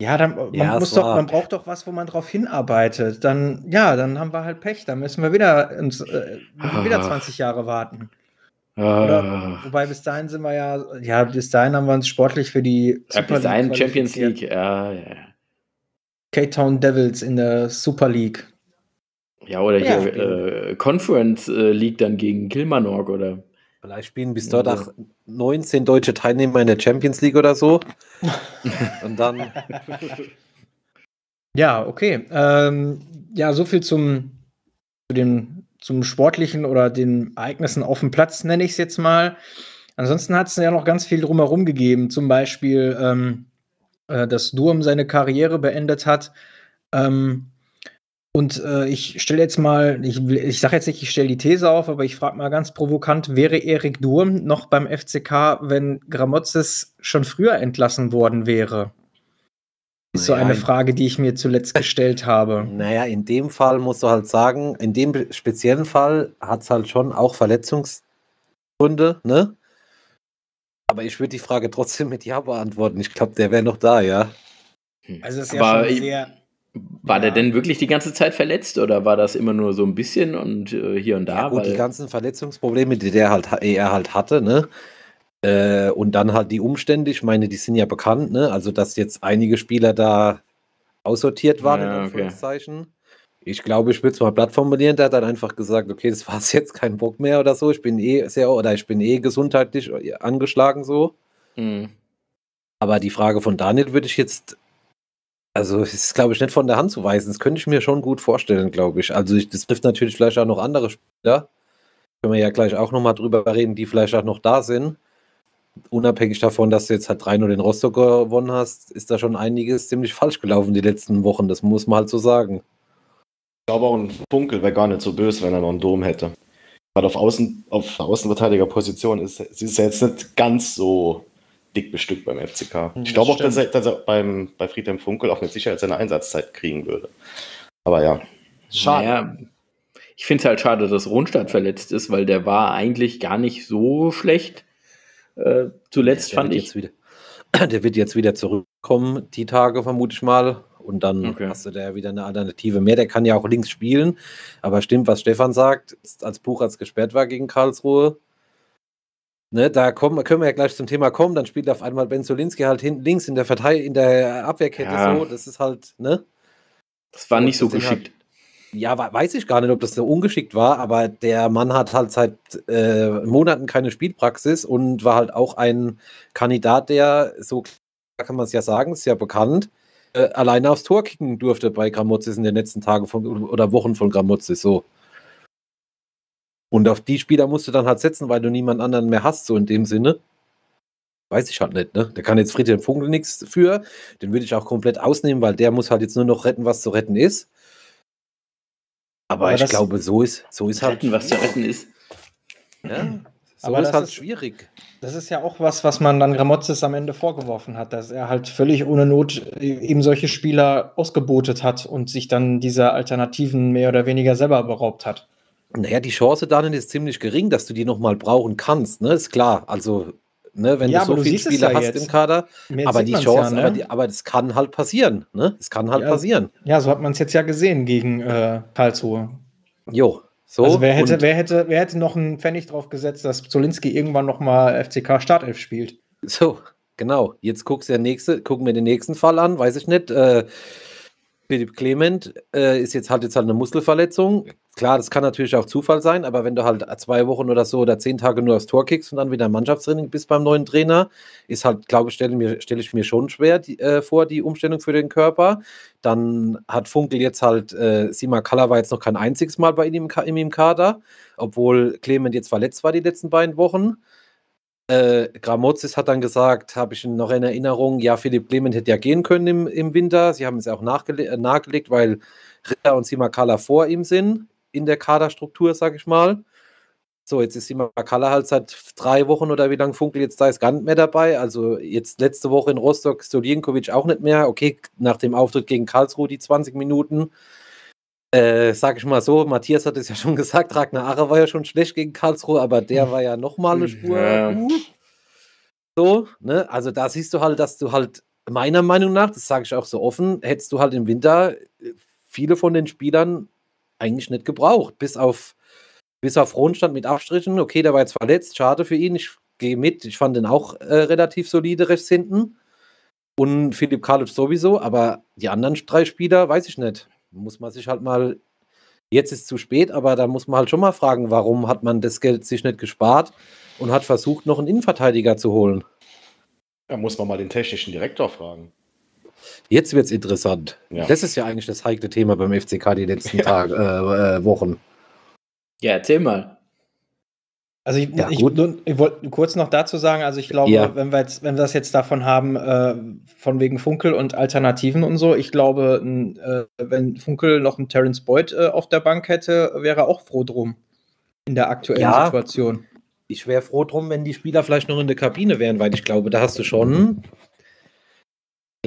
Ja, dann, man, Ja, muss doch, man braucht doch was, wo man drauf hinarbeitet. Dann, ja, dann haben wir halt Pech. Dann müssen wir wieder, uns, äh, wieder Ah. 20 Jahre warten. Ah. Oder, wobei bis dahin sind wir ja, ja, bis dahin haben wir uns sportlich für die Ja, bis dahin Champions. League, ja, ja. Cape Town Devils in der Super League. Ja, oder Ja. hier äh, Conference äh, League dann gegen Kilmarnock oder. Vielleicht spielen bis dort auch 19 deutsche Teilnehmer in der Champions League oder so. Und dann. Ja, okay. Ähm, ja, so viel zum, zu den, zum Sportlichen oder den Ereignissen auf dem Platz, nenne ich es jetzt mal. Ansonsten hat es ja noch ganz viel drumherum gegeben. Zum Beispiel, ähm, äh, dass Durm seine Karriere beendet hat. Ähm, und äh, ich stelle jetzt mal, ich, ich sage jetzt nicht, ich stelle die These auf, aber ich frage mal ganz provokant, wäre Erik Durm noch beim FCK, wenn Gramozis schon früher entlassen worden wäre? Ist so Naja, eine in- Frage, die ich mir zuletzt gestellt habe. Naja, in dem Fall musst du halt sagen, in dem speziellen Fall hat es halt schon auch Verletzungsgründe, ne? Aber ich würde die Frage trotzdem mit Ja beantworten. Ich glaube, der wäre noch da, ja. Also es ist Aber ja schon sehr. War Ja. der denn wirklich die ganze Zeit verletzt oder war das immer nur so ein bisschen und äh, hier und da? Ja, gut, die ganzen Verletzungsprobleme, die der halt, ha- er halt hatte, ne? Äh, und dann halt die Umstände, ich meine, die sind ja bekannt, ne? Also, dass jetzt einige Spieler da aussortiert waren, Ja, in okay. Anführungszeichen. Ich glaube, ich würde es mal platt formulieren, der hat dann einfach gesagt, okay, das war's jetzt, kein Bock mehr oder so. Ich bin eh sehr, oder ich bin eh gesundheitlich angeschlagen so. Hm. Aber die Frage von Daniel würde ich jetzt, also es ist, glaube ich, nicht von der Hand zu weisen. Das könnte ich mir schon gut vorstellen, glaube ich. Also ich, das trifft natürlich vielleicht auch noch andere Spieler. Können wir ja gleich auch nochmal drüber reden, die vielleicht auch noch da sind. Unabhängig davon, dass du jetzt halt 3-0 den Rostock gewonnen hast, ist da schon einiges ziemlich falsch gelaufen die letzten Wochen. Das muss man halt so sagen. Ich glaube auch ein Funkel wäre gar nicht so böse, wenn er noch einen Dom hätte. Gerade auf, Außen, auf Außenverteidigerposition ist, ist es ja jetzt nicht ganz so dick bestückt beim FCK. Hm, Ich glaube auch, dass er, dass er beim, bei Friedhelm Funkel auch mit Sicherheit seine Einsatzzeit kriegen würde. Aber ja, Schade. Naja, ich finde es halt schade, dass Ronstadt verletzt ist, weil der war eigentlich gar nicht so schlecht. Äh, zuletzt Der fand wird ich. Jetzt wieder, der wird jetzt wieder zurückkommen, die Tage vermute ich mal. Und dann Okay. hast du da wieder eine Alternative mehr. Der kann ja auch links spielen. Aber stimmt, was Stefan sagt, als Buchholz gesperrt war gegen Karlsruhe. Ne, da kommen, können wir ja gleich zum Thema kommen. Dann spielt auf einmal Ben Solinski halt hinten links in der Verteil in der Abwehrkette Ja. so. Das ist halt, ne? Das war nicht so Das geschickt. Ja, we- weiß ich gar nicht, ob das so ungeschickt war, aber der Mann hat halt seit äh, Monaten keine Spielpraxis und war halt auch ein Kandidat, der, so kann man es ja sagen, ist ja bekannt, äh, alleine aufs Tor kicken durfte bei Gramozis in den letzten Tagen von, oder Wochen von Gramozis, so. Und auf die Spieler musst du dann halt setzen, weil du niemand anderen mehr hast, so in dem Sinne. Weiß ich halt nicht, ne? Da kann jetzt Friedhelm Funkel nichts für. Den würde ich auch komplett ausnehmen, weil der muss halt jetzt nur noch retten, was zu retten ist. Aber, Aber ich glaube, so ist, so ist halt. Retten, was zu retten ist. Ja, so Aber ist das halt ist- schwierig. Das ist ja auch was, was man dann Gramozis am Ende vorgeworfen hat, dass er halt völlig ohne Not eben solche Spieler ausgebotet hat und sich dann dieser Alternativen mehr oder weniger selber beraubt hat. Naja, die Chance darin ist ziemlich gering, dass du die nochmal brauchen kannst, ne? Ist klar. Also, ne, wenn Ja, du so aber du viele Spieler ja hast jetzt. im Kader, Jetzt aber die Chance, ja, aber, ne? die, aber das kann halt passieren, ne? Es kann halt Ja. passieren. Ja, so hat man es jetzt ja gesehen gegen äh, Karlsruhe. Jo. So, also wer hätte, wer, hätte, wer hätte noch einen Pfennig drauf gesetzt, dass Zolinski irgendwann noch mal FCK Startelf spielt? So, genau. Jetzt guckst du der nächste, gucken wir den nächsten Fall an, weiß ich nicht. Äh, Philipp Clement äh, ist jetzt halt jetzt halt eine Muskelverletzung. Klar, das kann natürlich auch Zufall sein, aber wenn du halt zwei Wochen oder so oder zehn Tage nur aufs Tor kickst und dann wieder im Mannschaftstraining bist beim neuen Trainer, ist halt, glaube ich, stelle mir, stelle ich mir schon schwer die, äh, vor, die Umstellung für den Körper. Dann hat Funkel jetzt halt, äh, Sima Kalla war jetzt noch kein einziges Mal bei ihm im, im Kader, obwohl Clement jetzt verletzt war die letzten beiden Wochen. Äh, Gramozis hat dann gesagt, habe ich noch in Erinnerung, ja, Philipp Clement hätte ja gehen können im, im Winter. Sie haben es auch nachgele äh, nahegelegt, weil Ritter und Simakala vor ihm sind in der Kaderstruktur, sag ich mal. So, jetzt ist Simakala halt seit drei Wochen oder wie lange Funkel jetzt da ist, gar nicht mehr dabei. Also jetzt letzte Woche in Rostock Stolienkovic auch nicht mehr. Okay, nach dem Auftritt gegen Karlsruhe die 20 Minuten. Äh, sag ich mal so, Matthias hat es ja schon gesagt, Ragnar Ache war ja schon schlecht gegen Karlsruhe, aber der war ja nochmal eine Spur. Ja. So, ne? Also da siehst du halt, dass du halt, meiner Meinung nach, das sage ich auch so offen, hättest du halt im Winter äh, viele von den Spielern eigentlich nicht gebraucht. Bis auf, bis auf Ronstand mit Abstrichen. Okay, der war jetzt verletzt, schade für ihn. Ich gehe mit. Ich fand den auch äh, relativ solide rechts hinten. Und Philipp Karlic sowieso, aber die anderen drei Spieler, weiß ich nicht. Muss man sich halt mal. Jetzt ist es zu spät, aber da muss man halt schon mal fragen, warum hat man das Geld sich nicht gespart und hat versucht, noch einen Innenverteidiger zu holen. Da muss man mal den technischen Direktor fragen. Jetzt wird es interessant. Ja. Das ist ja eigentlich das heikle Thema beim FCK die letzten Tage, äh, äh, Wochen. Ja, erzähl mal. Also ich, Ja, ich, ich wollte kurz noch dazu sagen, also ich glaube, Ja. wenn wir jetzt, wenn wir das jetzt davon haben, äh, von wegen Funkel und Alternativen und so, ich glaube, n, äh, wenn Funkel noch einen Terence Boyd äh, auf der Bank hätte, wäre er auch froh drum in der aktuellen Ja. Situation. Ich wäre froh drum, wenn die Spieler vielleicht noch in der Kabine wären, weil ich glaube, da hast du schon.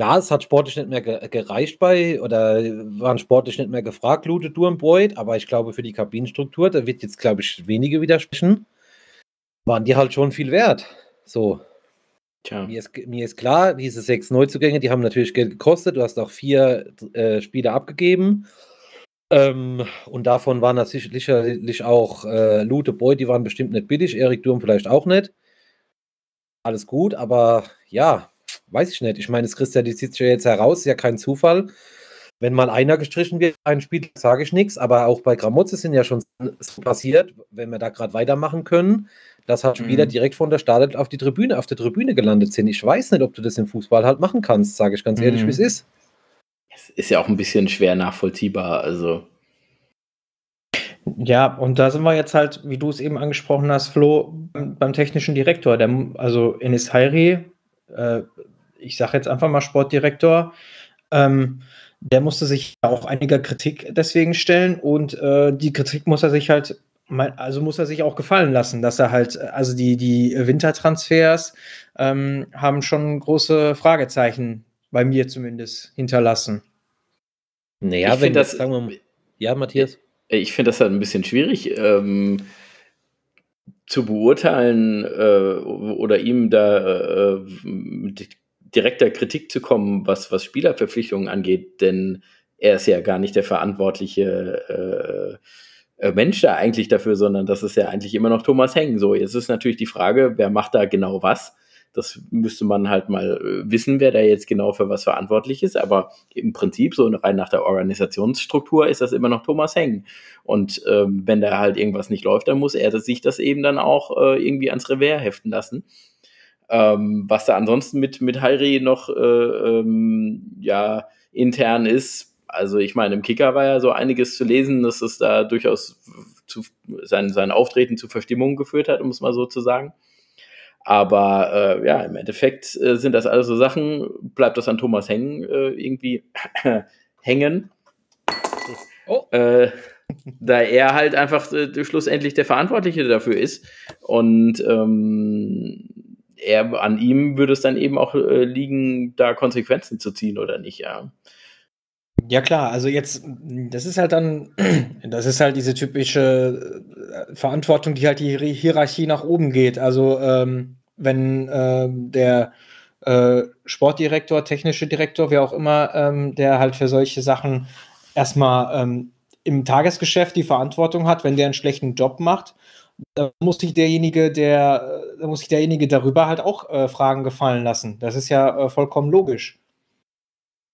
Klar, es hat sportlich nicht mehr ge gereicht bei oder waren sportlich nicht mehr gefragt, Lute Durm Boyd, aber ich glaube, für die Kabinenstruktur, da wird jetzt, glaube ich, wenige widersprechen, waren die halt schon viel wert. So, Tja. Mir ist, mir ist klar, diese sechs Neuzugänge, die haben natürlich Geld gekostet. Du hast auch vier äh, Spieler abgegeben. Ähm, und davon waren natürlich sicherlich auch äh, Lute Boy, die waren bestimmt nicht billig. Erik Durm vielleicht auch nicht. Alles gut, aber ja, weiß ich nicht. Ich meine, es kristallisiert sich ja jetzt heraus, ist ja kein Zufall. Wenn mal einer gestrichen wird, ein Spiel, sage ich nichts, aber auch bei Gramozzi sind ja schon so passiert, wenn wir da gerade weitermachen können, dass halt Spieler Mhm. direkt von der Start auf die Tribüne, auf der Tribüne gelandet sind. Ich weiß nicht, ob du das im Fußball halt machen kannst, sage ich ganz ehrlich, Mhm. wie es ist. Es ist ja auch ein bisschen schwer nachvollziehbar. Also, Ja, und da sind wir jetzt halt, wie du es eben angesprochen hast, Flo, beim, beim technischen Direktor. Der, also Enis Hairi, äh, ich sage jetzt einfach mal Sportdirektor, ähm, der musste sich auch einiger Kritik deswegen stellen und äh, die Kritik muss er sich halt, also muss er sich auch gefallen lassen, dass er halt, also die, die Wintertransfers ähm, haben schon große Fragezeichen bei mir zumindest hinterlassen. Naja, Ich wenn das, das- sagen wir mal, ja, Matthias. Ich finde das halt ein bisschen schwierig ähm, zu beurteilen äh, oder ihm da äh, mit direkter Kritik zu kommen, was, was Spielerverpflichtungen angeht, denn er ist ja gar nicht der verantwortliche äh, äh, Mensch da eigentlich dafür, sondern das ist ja eigentlich immer noch Thomas Heng. So, jetzt ist natürlich die Frage, wer macht da genau was? Das müsste man halt mal äh, wissen, wer da jetzt genau für was verantwortlich ist. Aber im Prinzip, so rein nach der Organisationsstruktur, ist das immer noch Thomas Heng. Und ähm, wenn da halt irgendwas nicht läuft, dann muss er sich das eben dann auch äh, irgendwie ans Revers heften lassen. Ähm, was da ansonsten mit, mit Heiri noch äh, ähm, ja, intern ist, also ich meine, im Kicker war ja so einiges zu lesen, dass es da durchaus zu, sein, sein Auftreten zu Verstimmungen geführt hat, um es mal so zu sagen. Aber äh, ja, im Endeffekt äh, sind das alles so Sachen, bleibt das an Thomas hängen, äh, irgendwie hängen. Oh. Äh, da er halt einfach äh, schlussendlich der Verantwortliche dafür ist. Und ähm, er, an ihm würde es dann eben auch äh, liegen, da Konsequenzen zu ziehen oder nicht, ja. Ja klar, also jetzt, das ist halt dann, das ist halt diese typische äh, Verantwortung, die halt die Hier- Hierarchie nach oben geht. Also ähm, wenn ähm, der äh, Sportdirektor, technische Direktor, wer auch immer, ähm, der halt für solche Sachen erstmal ähm, im Tagesgeschäft die Verantwortung hat, wenn der einen schlechten Job macht, da muss sich derjenige, der, da muss sich derjenige darüber halt auch äh, Fragen gefallen lassen. Das ist ja äh, vollkommen logisch.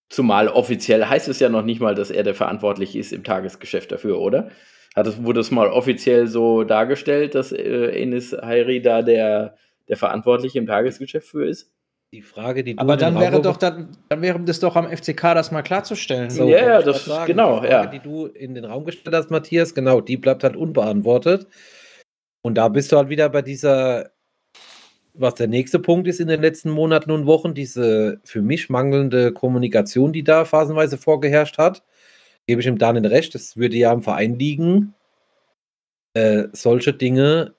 Zumal offiziell heißt es ja noch nicht mal, dass er der Verantwortliche ist im Tagesgeschäft dafür, oder? Hat es, wurde es mal offiziell so dargestellt, dass äh, Enis Hairi da der, der Verantwortliche im Tagesgeschäft für ist? Die Frage, die du Aber dann wäre Raum doch dann, dann wäre das doch am FCK, das mal klarzustellen. So, Ja, ich das- grad genau, die Frage, ja. Die du in den Raum gestellt hast, Matthias, genau, die bleibt halt unbeantwortet. Und da bist du halt wieder bei dieser, was der nächste Punkt ist in den letzten Monaten und Wochen, diese für mich mangelnde Kommunikation, die da phasenweise vorgeherrscht hat. Gebe ich ihm da nicht recht, das würde ja am Verein liegen, äh, solche Dinge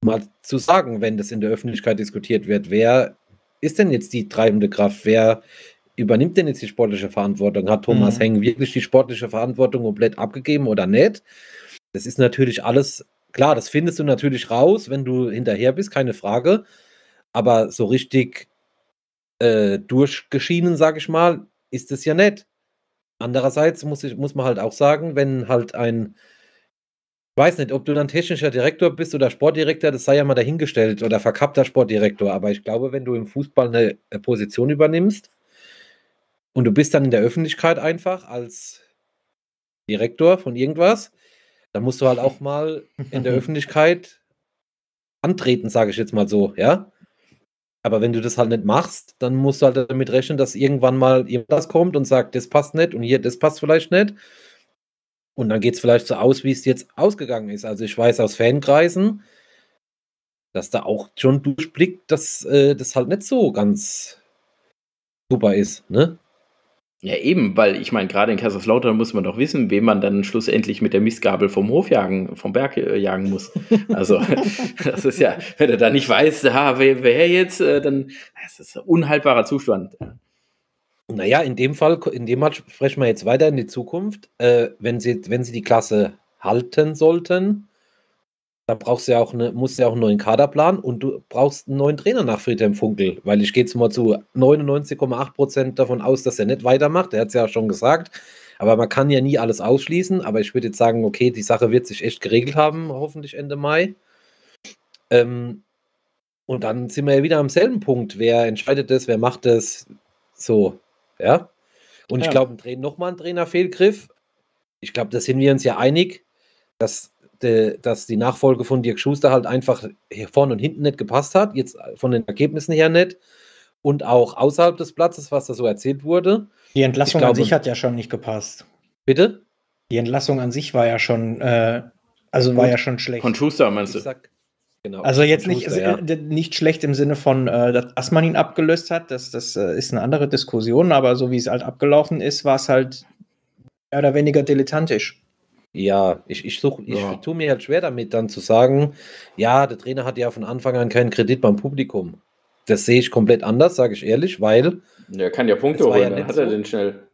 mal zu sagen, wenn das in der Öffentlichkeit diskutiert wird. Wer ist denn jetzt die treibende Kraft? Wer übernimmt denn jetzt die sportliche Verantwortung? Hat Thomas Mhm. Heng wirklich die sportliche Verantwortung komplett abgegeben oder nicht? Das ist natürlich alles, klar, das findest du natürlich raus, wenn du hinterher bist, keine Frage. Aber so richtig äh, durchgeschienen, sage ich mal, ist es ja nicht. Andererseits muss, ich, muss man halt auch sagen, wenn halt ein, ich weiß nicht, ob du dann technischer Direktor bist oder Sportdirektor, das sei ja mal dahingestellt oder verkappter Sportdirektor. Aber ich glaube, wenn du im Fußball eine Position übernimmst und du bist dann in der Öffentlichkeit einfach als Direktor von irgendwas, dann musst du halt auch mal in der Öffentlichkeit antreten, sage ich jetzt mal so, ja. Aber wenn du das halt nicht machst, dann musst du halt damit rechnen, dass irgendwann mal jemand kommt und sagt, das passt nicht und hier, das passt vielleicht nicht. Und dann geht es vielleicht so aus, wie es jetzt ausgegangen ist. Also ich weiß aus Fankreisen, dass da auch schon durchblickt, dass äh, das halt nicht so ganz super ist, ne? Ja, eben, weil ich meine, gerade in Kaiserslautern muss man doch wissen, wem man dann schlussendlich mit der Mistgabel vom Hof jagen, vom Berg äh, jagen muss. Also, das ist ja, wenn du da nicht weißt, ah, wer, wer jetzt, äh, dann, das ist ein unhaltbarer Zustand. Naja, in dem Fall, in dem Fall sprechen wir jetzt weiter in die Zukunft. Äh, wenn, sie, wenn sie die Klasse halten sollten, dann brauchst du ja auch eine, musst du ja auch einen neuen Kaderplan und du brauchst einen neuen Trainer nach Friedhelm Funkel, weil ich gehe jetzt mal zu 99,8 Prozent davon aus, dass er nicht weitermacht. Er hat es ja schon gesagt. Aber man kann ja nie alles ausschließen. Aber ich würde jetzt sagen, okay, die Sache wird sich echt geregelt haben, hoffentlich Ende Mai. Ähm, und dann sind wir ja wieder am selben Punkt. Wer entscheidet das? Wer macht das? So, ja. Und ich Ja. glaube, ein Trainer, nochmal ein Trainerfehlgriff. Ich glaube, da sind wir uns ja einig, dass, de, dass die Nachfolge von Dirk Schuster halt einfach hier vorne und hinten nicht gepasst hat. Jetzt von den Ergebnissen her nicht. Und auch außerhalb des Platzes, was da so erzählt wurde. Die Entlassung Ich an glaube- sich hat ja schon nicht gepasst. Bitte? Die Entlassung an sich war ja schon äh, Also war ja schon schlecht. Von Schuster meinst du? Sag, genau. Also jetzt nicht, Schuster, ja. äh, nicht schlecht im Sinne von, äh, dass man ihn abgelöst hat, das, das äh, ist eine andere Diskussion, aber so wie es halt abgelaufen ist, war es halt mehr oder weniger dilettantisch. Ja, ich, ich, such, ich Ja. tue mir halt schwer damit, dann zu sagen, ja, der Trainer hat ja von Anfang an keinen Kredit beim Publikum. Das sehe ich komplett anders, sage ich ehrlich, weil, Der kann ja Punkte Das holen, ja dann hat er den schnell.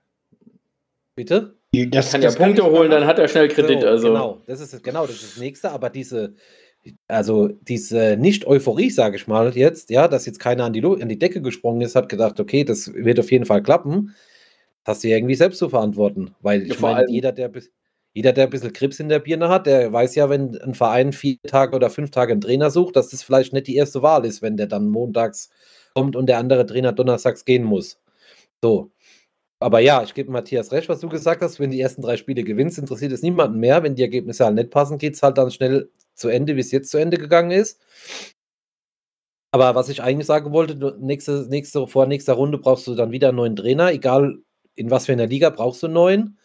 bitte? Das Kann ja Punkte holen, dann hat er schnell Kredit. So, also. Genau, das ist es- genau, das ist das nächste, aber diese, also diese Nicht-Euphorie, sage ich mal, jetzt, ja, dass jetzt keiner an die, an die Decke gesprungen ist, hat gedacht, okay, das wird auf jeden Fall klappen, das hast du ja irgendwie selbst zu verantworten. Weil ich meine, jeder, der bis- jeder, der ein bisschen Krebs in der Birne hat, der weiß ja, wenn ein Verein vier Tage oder fünf Tage einen Trainer sucht, dass das vielleicht nicht die erste Wahl ist, wenn der dann montags kommt und der andere Trainer donnerstags gehen muss. So. Aber ja, ich gebe Matthias recht, was du gesagt hast. Wenn die ersten drei Spiele gewinnst, interessiert es niemanden mehr. Wenn die Ergebnisse halt nicht passen, geht es halt dann schnell zu Ende, wie es jetzt zu Ende gegangen ist. Aber was ich eigentlich sagen wollte, nächste, nächste, vor nächster Runde brauchst du dann wieder einen neuen Trainer, egal in was für einer Liga brauchst du einen neuen.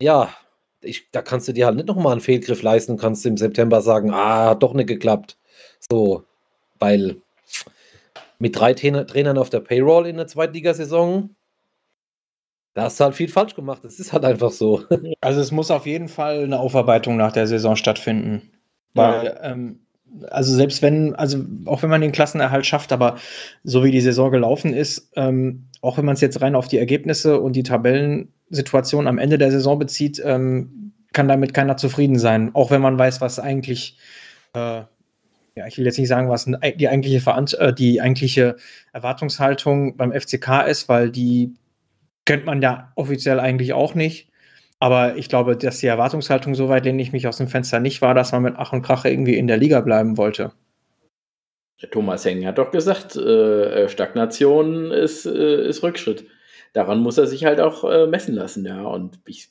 Ja, ich, da kannst du dir halt nicht nochmal einen Fehlgriff leisten, kannst im September sagen, ah, hat doch nicht geklappt. So, weil mit drei Trainer, Trainern auf der Payroll in der Zweitligasaison, da hast du halt viel falsch gemacht. Das ist halt einfach so. Also es muss auf jeden Fall eine Aufarbeitung nach der Saison stattfinden. Weil, ähm, also selbst wenn, also auch wenn man den Klassenerhalt schafft, aber so wie die Saison gelaufen ist, ähm, auch wenn man es jetzt rein auf die Ergebnisse und die Tabellensituation am Ende der Saison bezieht, ähm, kann damit keiner zufrieden sein. Auch wenn man weiß, was eigentlich, äh, ja, ich will jetzt nicht sagen, was die eigentliche, Verant äh, die eigentliche Erwartungshaltung beim FCK ist, weil die kennt man ja offiziell eigentlich auch nicht. Aber ich glaube, dass die Erwartungshaltung, soweit lehne ich mich aus dem Fenster nicht war, dass man mit Ach und Krach irgendwie in der Liga bleiben wollte. Der Thomas Hengen hat doch gesagt, äh, Stagnation ist, äh, ist Rückschritt. Daran muss er sich halt auch äh, messen lassen, ja. Und ich,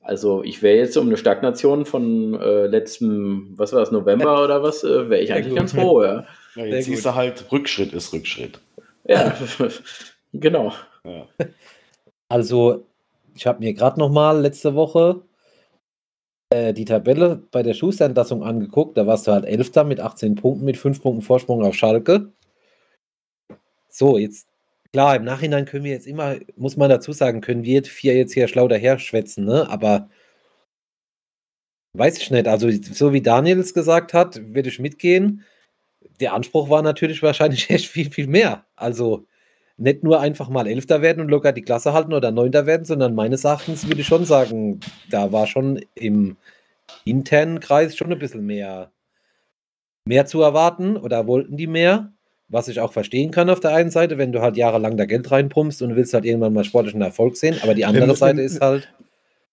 also ich wäre jetzt um eine Stagnation von äh, letztem, was war das, November oder was, äh, wäre ich eigentlich ganz froh, ja. Ja, jetzt siehst du halt, Rückschritt ist Rückschritt. Ja, genau. Ja. Also, ich habe mir gerade noch mal letzte Woche äh, die Tabelle bei der Schusterentlassung angeguckt. Da warst du halt Elfter mit 18 Punkten, mit 5 Punkten Vorsprung auf Schalke. So, jetzt, klar, im Nachhinein können wir jetzt immer, muss man dazu sagen, können wir jetzt vier jetzt hier schlau daher schwätzen, ne? Aber weiß ich nicht. Also, so wie Daniel es gesagt hat, würde ich mitgehen. Der Anspruch war natürlich wahrscheinlich echt viel, viel mehr. Also, nicht nur einfach mal Elfter werden und locker die Klasse halten oder Neunter werden, sondern meines Erachtens würde ich schon sagen, da war schon im internen Kreis schon ein bisschen mehr, mehr zu erwarten oder wollten die mehr, was ich auch verstehen kann auf der einen Seite, wenn du halt jahrelang da Geld reinpumpst und willst halt irgendwann mal sportlichen Erfolg sehen, aber die andere Seite ist halt,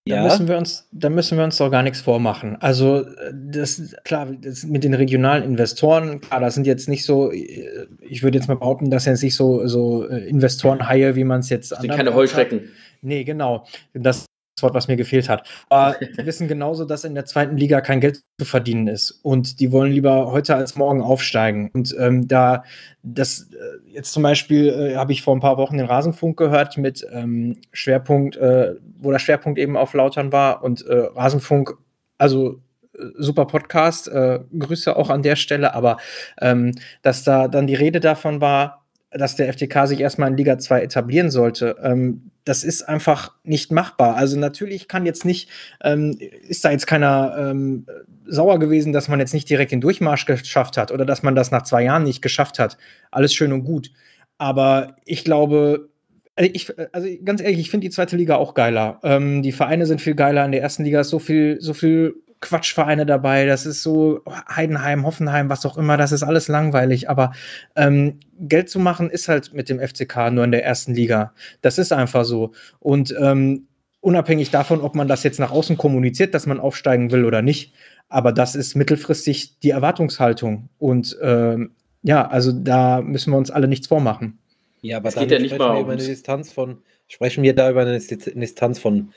Da, ja, müssen wir uns, da müssen wir uns doch gar nichts vormachen. Also, das, klar, das mit den regionalen Investoren, klar, das sind jetzt nicht so, äh, ich würde jetzt mal behaupten, das sind jetzt nicht so, so äh, Investorenhaie, wie man es jetzt Das sind keine Heuschrecken. Nee, genau. Das Wort, was mir gefehlt hat. Aber wir wissen genauso, dass in der zweiten Liga kein Geld zu verdienen ist. Und die wollen lieber heute als morgen aufsteigen. Und ähm, da, das, äh, jetzt zum Beispiel äh, habe ich vor ein paar Wochen den Rasenfunk gehört mit ähm, Schwerpunkt, äh, wo der Schwerpunkt eben auf Lautern war. Und äh, Rasenfunk, also äh, super Podcast, äh, Grüße auch an der Stelle, aber ähm, dass da dann die Rede davon war, dass der FCK sich erstmal in Liga 2 etablieren sollte. Ähm, das ist einfach nicht machbar. Also natürlich kann jetzt nicht, ähm, ist da jetzt keiner ähm, sauer gewesen, dass man jetzt nicht direkt den Durchmarsch geschafft hat oder dass man das nach zwei Jahren nicht geschafft hat. Alles schön und gut. Aber ich glaube, äh, ich, also ganz ehrlich, ich finde die zweite Liga auch geiler. Ähm, die Vereine sind viel geiler. In der ersten Liga ist so viel, so viel Quatschvereine dabei. Das ist so Heidenheim, Hoffenheim, was auch immer. Das ist alles langweilig. Aber ähm, Geld zu machen ist halt mit dem FCK nur in der ersten Liga. Das ist einfach so. Und ähm, unabhängig davon, ob man das jetzt nach außen kommuniziert, dass man aufsteigen will oder nicht. Aber das ist mittelfristig die Erwartungshaltung. Und ähm, ja, also da müssen wir uns alle nichts vormachen. ja, aber Es dann geht ja nicht sprechen mal wir über eine Distanz von, sprechen wir da über eine Distanz von,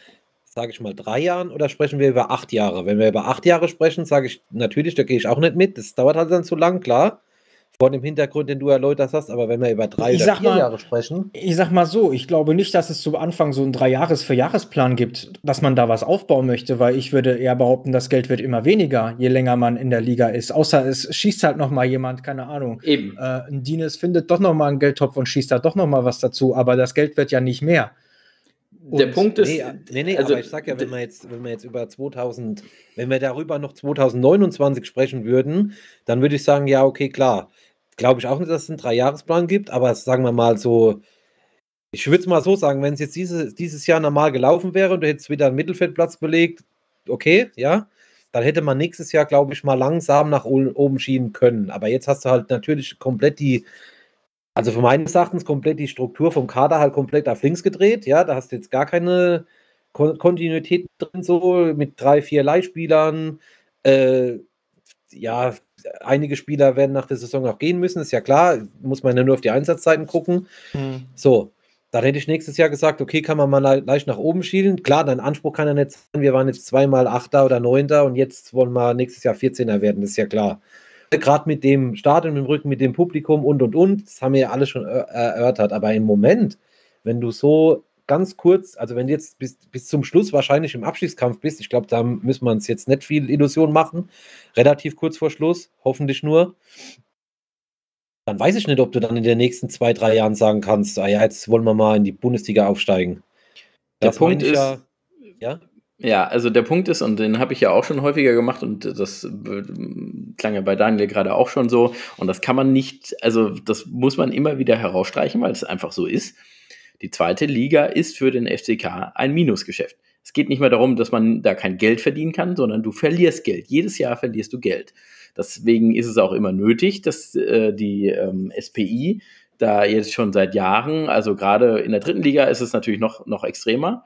sage ich mal, drei Jahren oder sprechen wir über acht Jahre? Wenn wir über acht Jahre sprechen, sage ich natürlich, da gehe ich auch nicht mit. Das dauert halt dann zu lang, klar. vor dem Hintergrund, den du erläutert hast, aber wenn wir über drei Ich oder sag vier mal- Jahre sprechen, Ich sag mal so, ich glaube nicht, dass es zu Anfang so einen Drei-Jahres- für Jahresplan gibt, dass man da was aufbauen möchte, weil ich würde eher behaupten, das Geld wird immer weniger, je länger man in der Liga ist. Außer es schießt halt noch mal jemand, keine Ahnung. Eben. Äh, ein Dienes findet doch noch mal einen Geldtopf und schießt da doch noch mal was dazu, aber das Geld wird ja nicht mehr. Der Und- Punkt ist, nee, nee, nee also, aber ich sag ja, wenn wir jetzt, wenn wir jetzt über 2000, wenn wir darüber noch 2029 sprechen würden, dann würde ich sagen, ja, okay, klar. Glaube ich auch nicht, dass es einen Dreijahresplan gibt, aber sagen wir mal so, ich würde es mal so sagen, wenn es jetzt diese, dieses Jahr normal gelaufen wäre und du hättest wieder einen Mittelfeldplatz belegt, okay, ja, dann hätte man nächstes Jahr, glaube ich, mal langsam nach oben schieben können. Aber jetzt hast du halt natürlich komplett die, also von meines Erachtens komplett die Struktur vom Kader halt komplett auf links gedreht. Ja, da hast du jetzt gar keine Kon Kontinuität drin, so mit drei, vier Leihspielern. Äh, ja, einige Spieler werden nach der Saison auch gehen müssen, ist ja klar. Muss man ja nur auf die Einsatzzeiten gucken. So, dann hätte ich nächstes Jahr gesagt, okay, kann man mal le- leicht nach oben schielen. Klar, dein Anspruch kann ja nicht sein, wir waren jetzt zweimal Achter oder Neunter und jetzt wollen wir nächstes Jahr 14er werden, das ist ja klar. Gerade mit dem Stadion im Rücken, mit dem Publikum und und und, das haben wir ja alle schon er- erörtert. Aber im Moment, wenn du so ganz kurz, also wenn du jetzt bis, bis zum Schluss wahrscheinlich im Abstiegskampf bist, ich glaube, da müssen wir uns jetzt nicht viel Illusion machen, relativ kurz vor Schluss, hoffentlich nur, dann weiß ich nicht, ob du dann in den nächsten zwei, drei Jahren sagen kannst, ah ja, jetzt wollen wir mal in die Bundesliga aufsteigen. Der Das Punkt ist, ja, ja, Ja, also der Punkt ist, und den habe ich ja auch schon häufiger gemacht, und das äh, klang ja bei Daniel gerade auch schon so, und das kann man nicht, also das muss man immer wieder herausstreichen, weil es einfach so ist. Die zweite Liga ist für den FCK ein Minusgeschäft. Es geht nicht mehr darum, dass man da kein Geld verdienen kann, sondern du verlierst Geld. Jedes Jahr verlierst du Geld. Deswegen ist es auch immer nötig, dass äh, die ähm, SPI da jetzt schon seit Jahren, also gerade in der dritten Liga ist es natürlich noch, noch extremer,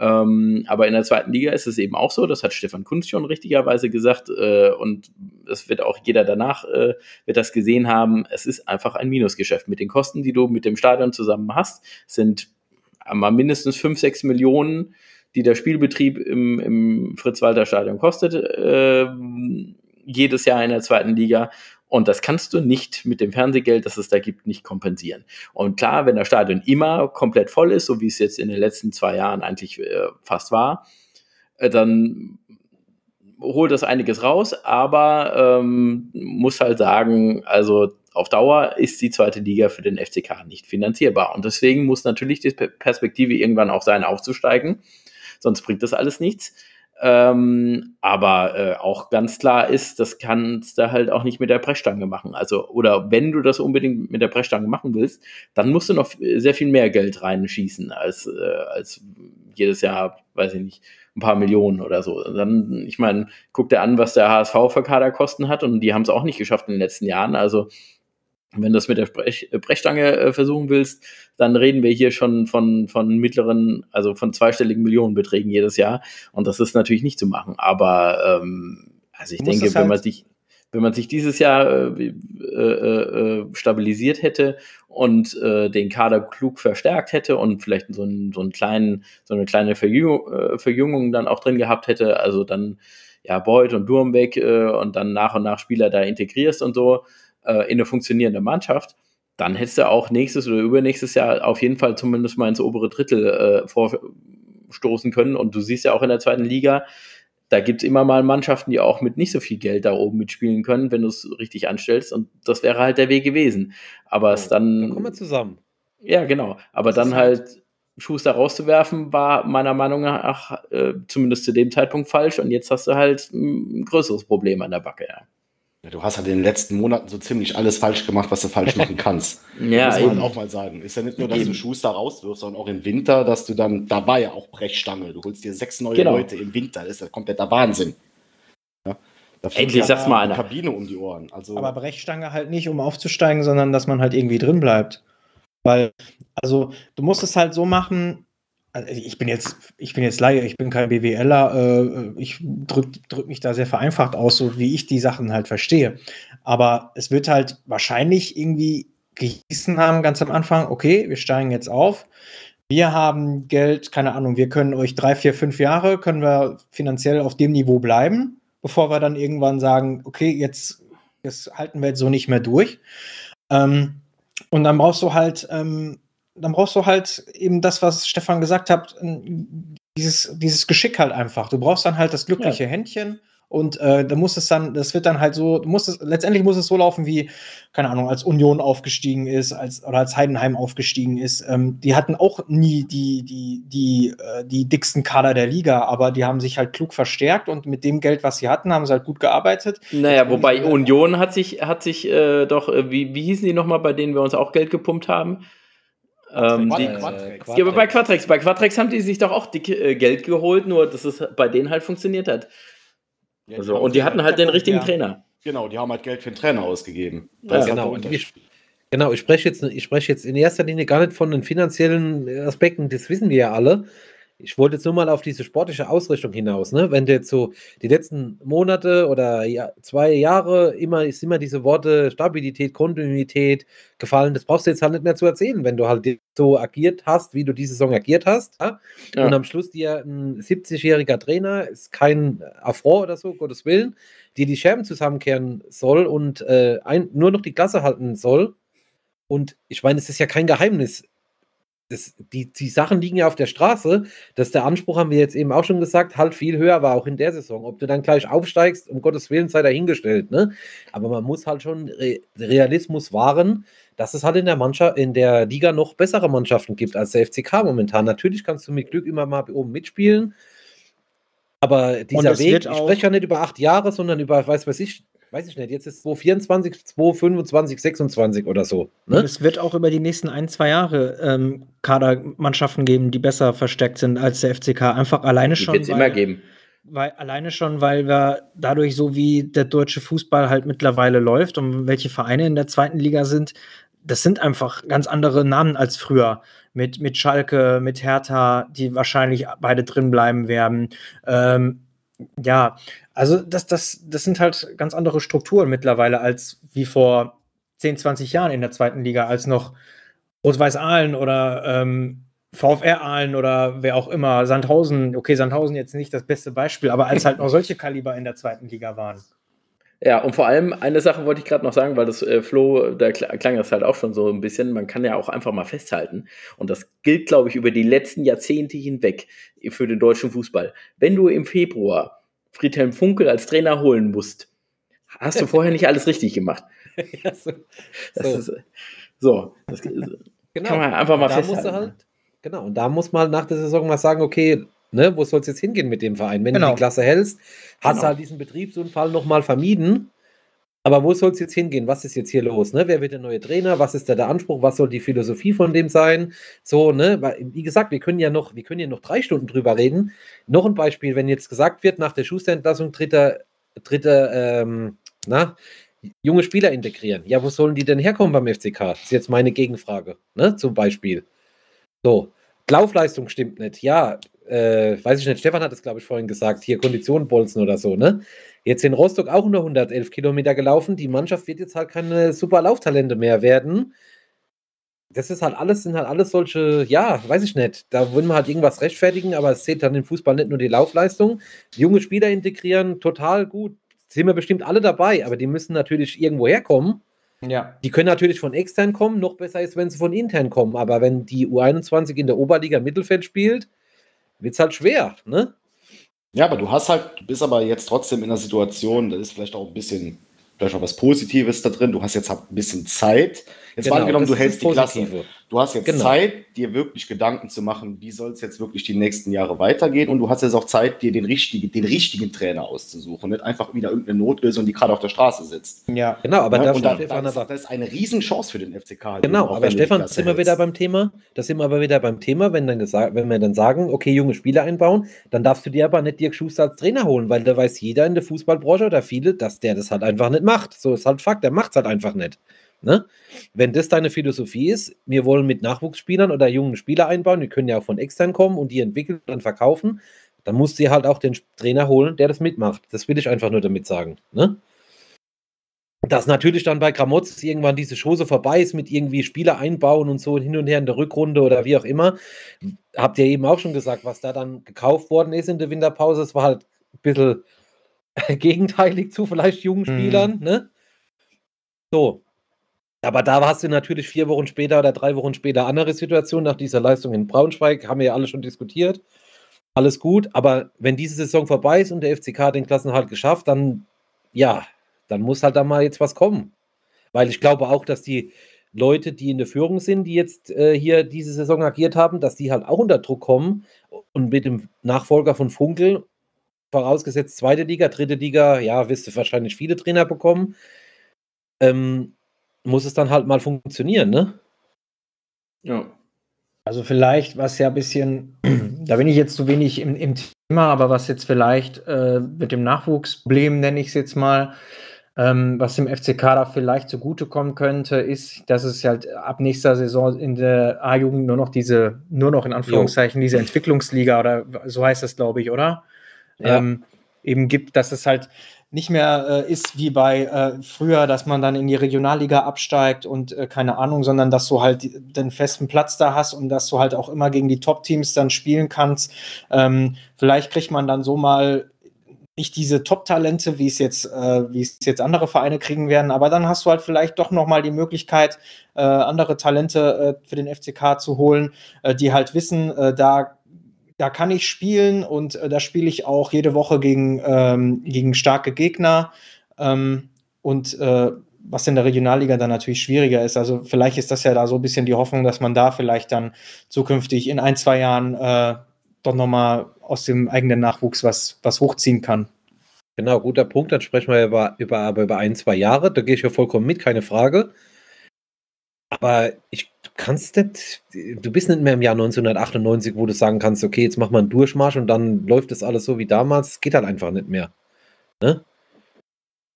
ähm, aber in der zweiten Liga ist es eben auch so, das hat Stefan Kunz schon richtigerweise gesagt äh, und es wird auch jeder danach äh, wird das gesehen haben, es ist einfach ein Minusgeschäft. Mit den Kosten, die du mit dem Stadion zusammen hast, sind mal mindestens 5, 6 Millionen, die der Spielbetrieb im, im Fritz-Walter-Stadion kostet, äh, jedes Jahr in der zweiten Liga. Und das kannst du nicht mit dem Fernsehgeld, das es da gibt, nicht kompensieren. Und klar, wenn das Stadion immer komplett voll ist, so wie es jetzt in den letzten zwei Jahren eigentlich äh, fast war, äh, dann holt das einiges raus, aber ähm, muss halt sagen, also auf Dauer ist die zweite Liga für den FCK nicht finanzierbar. Und deswegen muss natürlich die Perspektive irgendwann auch sein, aufzusteigen. Sonst bringt das alles nichts. Ähm, aber äh, auch ganz klar ist, das kannst du halt auch nicht mit der Brechstange machen. Also, oder wenn du das unbedingt mit der Brechstange machen willst, dann musst du noch sehr viel mehr Geld reinschießen als, äh, als jedes Jahr, weiß ich nicht, ein paar Millionen oder so. Dann, ich meine, guck dir an, was der HSV für Kaderkosten hat und die haben es auch nicht geschafft in den letzten Jahren. Also, wenn du das mit der Brech Brechstange äh, versuchen willst, dann reden wir hier schon von, von mittleren, also von zweistelligen Millionenbeträgen jedes Jahr. Und das ist natürlich nicht zu machen. Aber ähm, also ich denke, es wenn man halt- sich, wenn man sich dieses Jahr äh, äh, äh, stabilisiert hätte und äh, den Kader klug verstärkt hätte und vielleicht so, einen, so, einen kleinen, so eine kleine Verjüngung, äh, Verjüngung dann auch drin gehabt hätte, also dann ja Beuth und Durm weg äh, und dann nach und nach Spieler da integrierst und so äh, in eine funktionierende Mannschaft, dann hättest du auch nächstes oder übernächstes Jahr auf jeden Fall zumindest mal ins obere Drittel äh, vorstoßen können. Und du siehst ja auch in der zweiten Liga, da gibt es immer mal Mannschaften, die auch mit nicht so viel Geld da oben mitspielen können, wenn du es richtig anstellst. Und das wäre halt der Weg gewesen. Aber es dann. dann kommen wir zusammen. Ja, genau. Aber dann halt- halt Schuster rauszuwerfen, war meiner Meinung nach äh, zumindest zu dem Zeitpunkt falsch. Und jetzt hast du halt ein größeres Problem an der Backe. Ja, Ja, du hast halt in den letzten Monaten so ziemlich alles falsch gemacht, was du falsch machen kannst. ja muss man eben. auch mal sagen. Ist ja nicht nur, dass Eben. du Schuster rauswirfst, sondern auch im Winter, dass du dann, da war ja auch Brechstange. Du holst dir sechs neue Genau. Leute im Winter. Das ist ja kompletter Wahnsinn. Ja, Endlich sag's mal die einer. Kabine um die Ohren. Also, Aber Brechstange halt nicht, um aufzusteigen, sondern dass man halt irgendwie drin bleibt. Weil, also, du musst es halt so machen. Also ich bin jetzt, ich bin jetzt Laie, ich bin kein BWLer, äh, ich drück, drück mich da sehr vereinfacht aus, so wie ich die Sachen halt verstehe. Aber es wird halt wahrscheinlich irgendwie gehießen haben, ganz am Anfang, okay, wir steigen jetzt auf. Wir haben Geld, keine Ahnung, wir können euch drei, vier, fünf Jahre, können wir finanziell auf dem Niveau bleiben, bevor wir dann irgendwann sagen, okay, jetzt das halten wir jetzt so nicht mehr durch. Ähm, und dann brauchst du halt, ähm, dann brauchst du halt eben das, was Stefan gesagt hat, dieses, dieses Geschick halt einfach. Du brauchst dann halt das glückliche ja. Händchen und äh, da muss es dann, das wird dann halt so, muss es, letztendlich muss es so laufen, wie, keine Ahnung, als Union aufgestiegen ist, als oder als Heidenheim aufgestiegen ist. Ähm, die hatten auch nie die, die, die, äh, die dicksten Kader der Liga, aber die haben sich halt klug verstärkt und mit dem Geld, was sie hatten, haben sie halt gut gearbeitet. Naja, wobei Union hat sich, hat sich äh, doch, äh, wie, wie hießen die nochmal, bei denen wir uns auch Geld gepumpt haben? Ähm, die, Quatrex. Ja, aber bei Quatrex, bei Quatrex haben die sich doch auch dick äh, Geld geholt, nur dass es bei denen halt funktioniert hat. Ja, also, und die hatten halt den richtigen ja. Trainer. Genau, die haben halt Geld für den Trainer ausgegeben. Ja, genau. Ich, genau, ich spreche jetzt, ich spreche jetzt in erster Linie gar nicht von den finanziellen Aspekten, das wissen wir ja alle. Ich wollte jetzt nur mal auf diese sportliche Ausrichtung hinaus. Ne? Wenn du jetzt so die letzten Monate oder ja, zwei Jahre immer ist immer diese Worte Stabilität, Kontinuität gefallen, das brauchst du jetzt halt nicht mehr zu erzählen, wenn du halt so agiert hast, wie du diese Saison agiert hast. Ja? Ja. Und am Schluss dir ein 70-jähriger Trainer, ist kein Affront oder so, Gottes Willen, dir die Scherben zusammenkehren soll und äh, ein, nur noch die Klasse halten soll. Und ich meine, es ist ja kein Geheimnis das, die, die Sachen liegen ja auf der Straße, dass der Anspruch, haben wir jetzt eben auch schon gesagt, halt viel höher war, auch in der Saison. Ob du dann gleich aufsteigst, um Gottes Willen sei dahingestellt, ne? Aber man muss halt schon Re Realismus wahren, dass es halt in der Mannschaft, in der Liga noch bessere Mannschaften gibt als der FCK momentan. Natürlich kannst du mit Glück immer mal oben mitspielen. Aber dieser Weg, ich spreche ja nicht über acht Jahre, sondern über, weiß was ich, weiß ich nicht, jetzt ist 2024, 2025, 26 oder so. Ne? Es wird auch über die nächsten ein, zwei Jahre ähm, Kadermannschaften geben, die besser versteckt sind als der FCK. Einfach alleine die schon. Wird es immer geben. Weil, alleine schon, weil wir dadurch, so wie der deutsche Fußball halt mittlerweile läuft und welche Vereine in der zweiten Liga sind, das sind einfach ganz andere Namen als früher. Mit, mit Schalke, mit Hertha, die wahrscheinlich beide drin bleiben werden. Ähm, ja, also das, das, das sind halt ganz andere Strukturen mittlerweile als wie vor 10, 20 Jahren in der zweiten Liga, als noch Rot-Weiß Aalen oder ähm, VfR Aalen oder wer auch immer, Sandhausen, okay, Sandhausen jetzt nicht das beste Beispiel, aber als halt noch solche Kaliber in der zweiten Liga waren. Ja, und vor allem eine Sache wollte ich gerade noch sagen, weil das äh, Flo, da klang das halt auch schon so ein bisschen, man kann ja auch einfach mal festhalten. Und das gilt, glaube ich, über die letzten Jahrzehnte hinweg für den deutschen Fußball. Wenn du im Februar Friedhelm Funkel als Trainer holen musst, hast du vorher nicht alles richtig gemacht. ja, so. Das so. Ist, so das genau. kann man einfach mal festhalten. Halt, genau, und da muss man nach der Saison mal sagen, okay, ne, wo soll es jetzt hingehen mit dem Verein? Wenn genau. du die Klasse hältst, hast genau. du halt diesen Betriebsunfall nochmal vermieden. Aber wo soll es jetzt hingehen? Was ist jetzt hier los? Ne? Wer wird der neue Trainer? Was ist da der Anspruch? Was soll die Philosophie von dem sein? So, ne? Wie gesagt, wir können ja noch, wir können ja noch drei Stunden drüber reden. Noch ein Beispiel, wenn jetzt gesagt wird, nach der Schusterentlassung dritter, dritter, ähm, na, junge Spieler integrieren. Ja, wo sollen die denn herkommen beim FCK? Das ist jetzt meine Gegenfrage, ne? Zum Beispiel. So, Laufleistung stimmt nicht. Ja, äh, weiß ich nicht, Stefan hat es, glaube ich, vorhin gesagt, hier Konditionbolzen oder so, ne? Jetzt in Rostock auch nur 111 Kilometer gelaufen. Die Mannschaft wird jetzt halt keine super Lauftalente mehr werden. Das ist halt alles, sind halt alles solche, ja, weiß ich nicht. Da wollen wir halt irgendwas rechtfertigen, aber es zählt dann im Fußball nicht nur die Laufleistung. Junge Spieler integrieren, total gut. Sind wir bestimmt alle dabei, aber die müssen natürlich irgendwo herkommen. Ja. Die können natürlich von extern kommen, noch besser ist, wenn sie von intern kommen. Aber wenn die U21 in der Oberliga Mittelfeld spielt, wird es halt schwer, ne? Ja, aber du hast halt, du bist aber jetzt trotzdem in einer Situation, da ist vielleicht auch ein bisschen, vielleicht auch was Positives da drin. Du hast jetzt halt ein bisschen Zeit, Jetzt genau, mal angenommen, du hältst die Klasse. Du hast jetzt genau. Zeit, dir wirklich Gedanken zu machen, wie soll es jetzt wirklich die nächsten Jahre weitergehen. Und du hast jetzt auch Zeit, dir den richtigen, den richtigen Trainer auszusuchen. Nicht einfach wieder irgendeine Notlösung, die gerade auf der Straße sitzt. Ja, genau. Aber ja, da, da, das, das, ist eine Riesenchance für den FCK. Genau, aber Stefan, da sind wir wieder beim Thema. Da sind wir aber wieder beim Thema, wenn, dann gesagt, wenn wir dann sagen, okay, junge Spieler einbauen, dann darfst du dir aber nicht Dirk Schuster als Trainer holen, weil da weiß jeder in der Fußballbranche oder viele, dass der das halt einfach nicht macht. So ist halt Fakt, der macht es halt einfach nicht. Ne? Wenn das deine Philosophie ist, wir wollen mit Nachwuchsspielern oder jungen Spieler einbauen, die können ja auch von extern kommen und die entwickeln und verkaufen, dann musst du halt auch den Trainer holen, der das mitmacht. Das will ich einfach nur damit sagen. Ne? Dass natürlich dann bei Gramotz irgendwann diese Chose vorbei ist mit irgendwie Spieler einbauen und so hin und her in der Rückrunde oder wie auch immer. Habt ihr eben auch schon gesagt, was da dann gekauft worden ist in der Winterpause. Es war halt ein bisschen gegenteilig zu vielleicht jungen mhm. Spielern. Mhm. Ne? So. Aber da hast du natürlich vier Wochen später oder drei Wochen später andere Situation nach dieser Leistung in Braunschweig, haben wir ja alle schon diskutiert. Alles gut, aber wenn diese Saison vorbei ist und der FCK den Klassenhalt geschafft, dann ja, dann muss halt da mal jetzt was kommen. Weil ich glaube auch, dass die Leute, die in der Führung sind, die jetzt äh, hier diese Saison agiert haben, dass die halt auch unter Druck kommen und mit dem Nachfolger von Funkel, vorausgesetzt zweite Liga, dritte Liga, ja, wirst du wahrscheinlich viele Trainer bekommen, ähm, muss es dann halt mal funktionieren, ne? Ja. Also vielleicht, was ja ein bisschen, da bin ich jetzt zu wenig im, im Thema, aber was jetzt vielleicht äh, mit dem Nachwuchsproblem, nenne ich es jetzt mal, ähm, was dem FCK da vielleicht zugutekommen könnte, ist, dass es halt ab nächster Saison in der A-Jugend nur noch diese, nur noch in Anführungszeichen, diese Entwicklungsliga oder so heißt das, glaube ich, oder? Ja. Ähm, eben gibt, dass es halt nicht mehr äh, ist wie bei äh, früher, dass man dann in die Regionalliga absteigt und äh, keine Ahnung, sondern dass du halt den festen Platz da hast und dass du halt auch immer gegen die Top-Teams dann spielen kannst. Ähm, vielleicht kriegt man dann so mal nicht diese Top-Talente, wie es jetzt, äh, wie es jetzt andere Vereine kriegen werden, aber dann hast du halt vielleicht doch nochmal die Möglichkeit, äh, andere Talente äh, für den FCK zu holen, äh, die halt wissen, äh, da da kann ich spielen und äh, da spiele ich auch jede Woche gegen, ähm, gegen starke Gegner. Ähm, und was in der Regionalliga dann natürlich schwieriger ist. Also vielleicht ist das ja da so ein bisschen die Hoffnung, dass man da vielleicht dann zukünftig in ein, zwei Jahren doch nochmal aus dem eigenen Nachwuchs was, was hochziehen kann. Genau, guter Punkt. Dann sprechen wir über, über, über ein, zwei Jahre. Da gehe ich ja vollkommen mit, keine Frage. Aber ich kannst nicht, du bist nicht mehr im Jahr 1998, wo du sagen kannst, okay, jetzt mach mal einen Durchmarsch und dann läuft das alles so wie damals. Es geht halt einfach nicht mehr. Ne?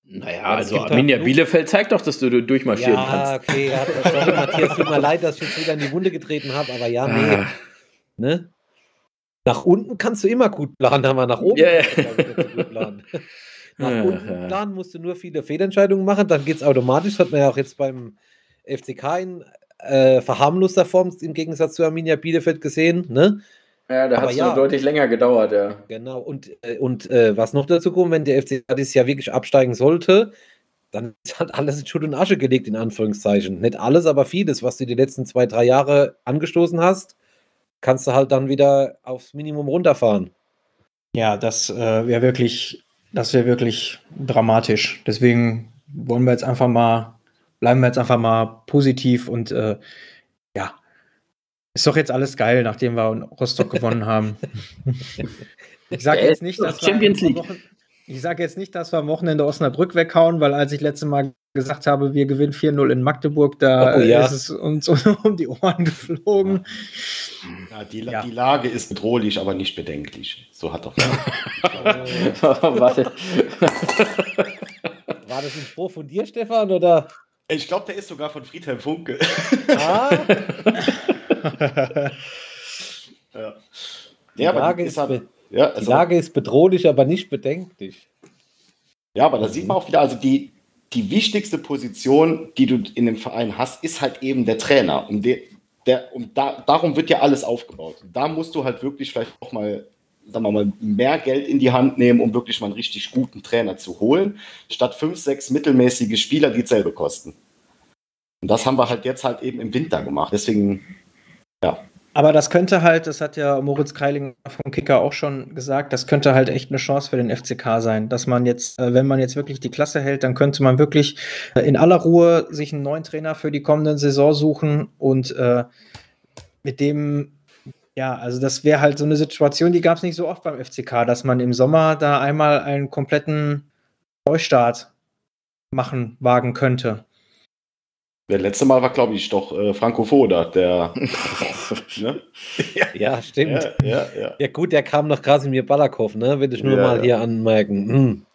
Naja, also Arminia halt Bielefeld zeigt doch, dass du durchmarschieren ja, kannst. Ja, okay, ja, sorry, Matthias, tut mir leid, dass ich jetzt wieder in die Wunde getreten habe, aber ja, nee. Ah. Ne? Nach unten kannst du immer gut planen, aber nach oben yeah. gut planen. Nach ja, unten ja. planen musst du nur viele Fehlentscheidungen machen, dann geht es automatisch. Das hat man ja auch jetzt beim FCK in äh, verharmloster Form im Gegensatz zu Arminia Bielefeld gesehen. Ne? Ja, da hat es ja, deutlich länger gedauert, ja. Genau, und, äh, und äh, was noch dazu kommt, wenn der FCK dieses Jahr wirklich absteigen sollte, dann hat alles in Schutt und Asche gelegt, in Anführungszeichen. Nicht alles, aber vieles, was du die letzten zwei, drei Jahre angestoßen hast, kannst du halt dann wieder aufs Minimum runterfahren. Ja, das äh, wäre wirklich, das wäre wirklich dramatisch. Deswegen wollen wir jetzt einfach mal, bleiben wir jetzt einfach mal positiv und äh, ja, ist doch jetzt alles geil, nachdem wir Rostock gewonnen haben. Ich sage jetzt nicht, dass Champions. Wochen, ich sage jetzt nicht, dass wir am Wochenende Osnabrück weghauen, weil als ich letztes Mal gesagt habe, wir gewinnen 4-0 in Magdeburg, da oh, ja. ist es uns um die Ohren geflogen. Ja, die, ja. die, Lage ist bedrohlich, aber nicht bedenklich. So hat doch. War das ein Spruch von dir, Stefan, oder? Ich glaube, der ist sogar von Friedhelm Funke. Ah. ja. Die, aber Lage ist, halt, ja, also, die Lage ist bedrohlich, aber nicht bedenklich. Ja, aber da sieht man auch wieder, also die, die wichtigste Position, die du in dem Verein hast, ist halt eben der Trainer. Um den, der, und da, darum wird ja alles aufgebaut. Da musst du halt wirklich vielleicht auch mal, sagen wir mal, mehr Geld in die Hand nehmen, um wirklich mal einen richtig guten Trainer zu holen, statt fünf, sechs mittelmäßige Spieler, die dasselbe kosten. Und das haben wir halt jetzt halt eben im Winter gemacht. Deswegen, ja. Aber das könnte halt, das hat ja Moritz Kreiling vom Kicker auch schon gesagt, das könnte halt echt eine Chance für den FCK sein, dass man jetzt, äh, wenn man jetzt wirklich die Klasse hält, dann könnte man wirklich äh, in aller Ruhe sich einen neuen Trainer für die kommende Saison suchen und äh, mit dem, ja, also das wäre halt so eine Situation, die gab es nicht so oft beim FCK, dass man im Sommer da einmal einen kompletten Neustart machen, wagen könnte. Der letzte Mal war, glaube ich, doch äh, Franco Foda, der. ne? ja, ja, stimmt. Ja, ja, ja. ja, gut, der kam nach Krasimir Balakow, ne? Will ich nur mal hier anmerken. Hm.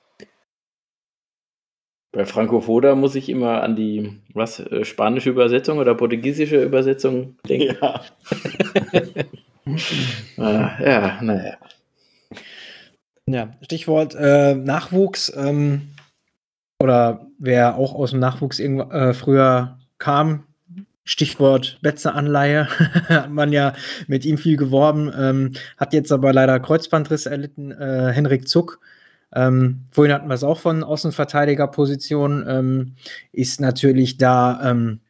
Bei Franco Foda muss ich immer an die was äh, spanische Übersetzung oder portugiesische Übersetzung denken. Ja. ah, ja, naja. Ja, Stichwort äh, Nachwuchs. Ähm, oder wer auch aus dem Nachwuchs äh, früher kam, Stichwort Betze-Anleihe, hat man ja mit ihm viel geworben, ähm, hat jetzt aber leider Kreuzbandriss erlitten, äh, Henrik Zuck. Ähm, vorhin hatten wir es auch von Außenverteidigerposition, ähm, ist natürlich da, ähm,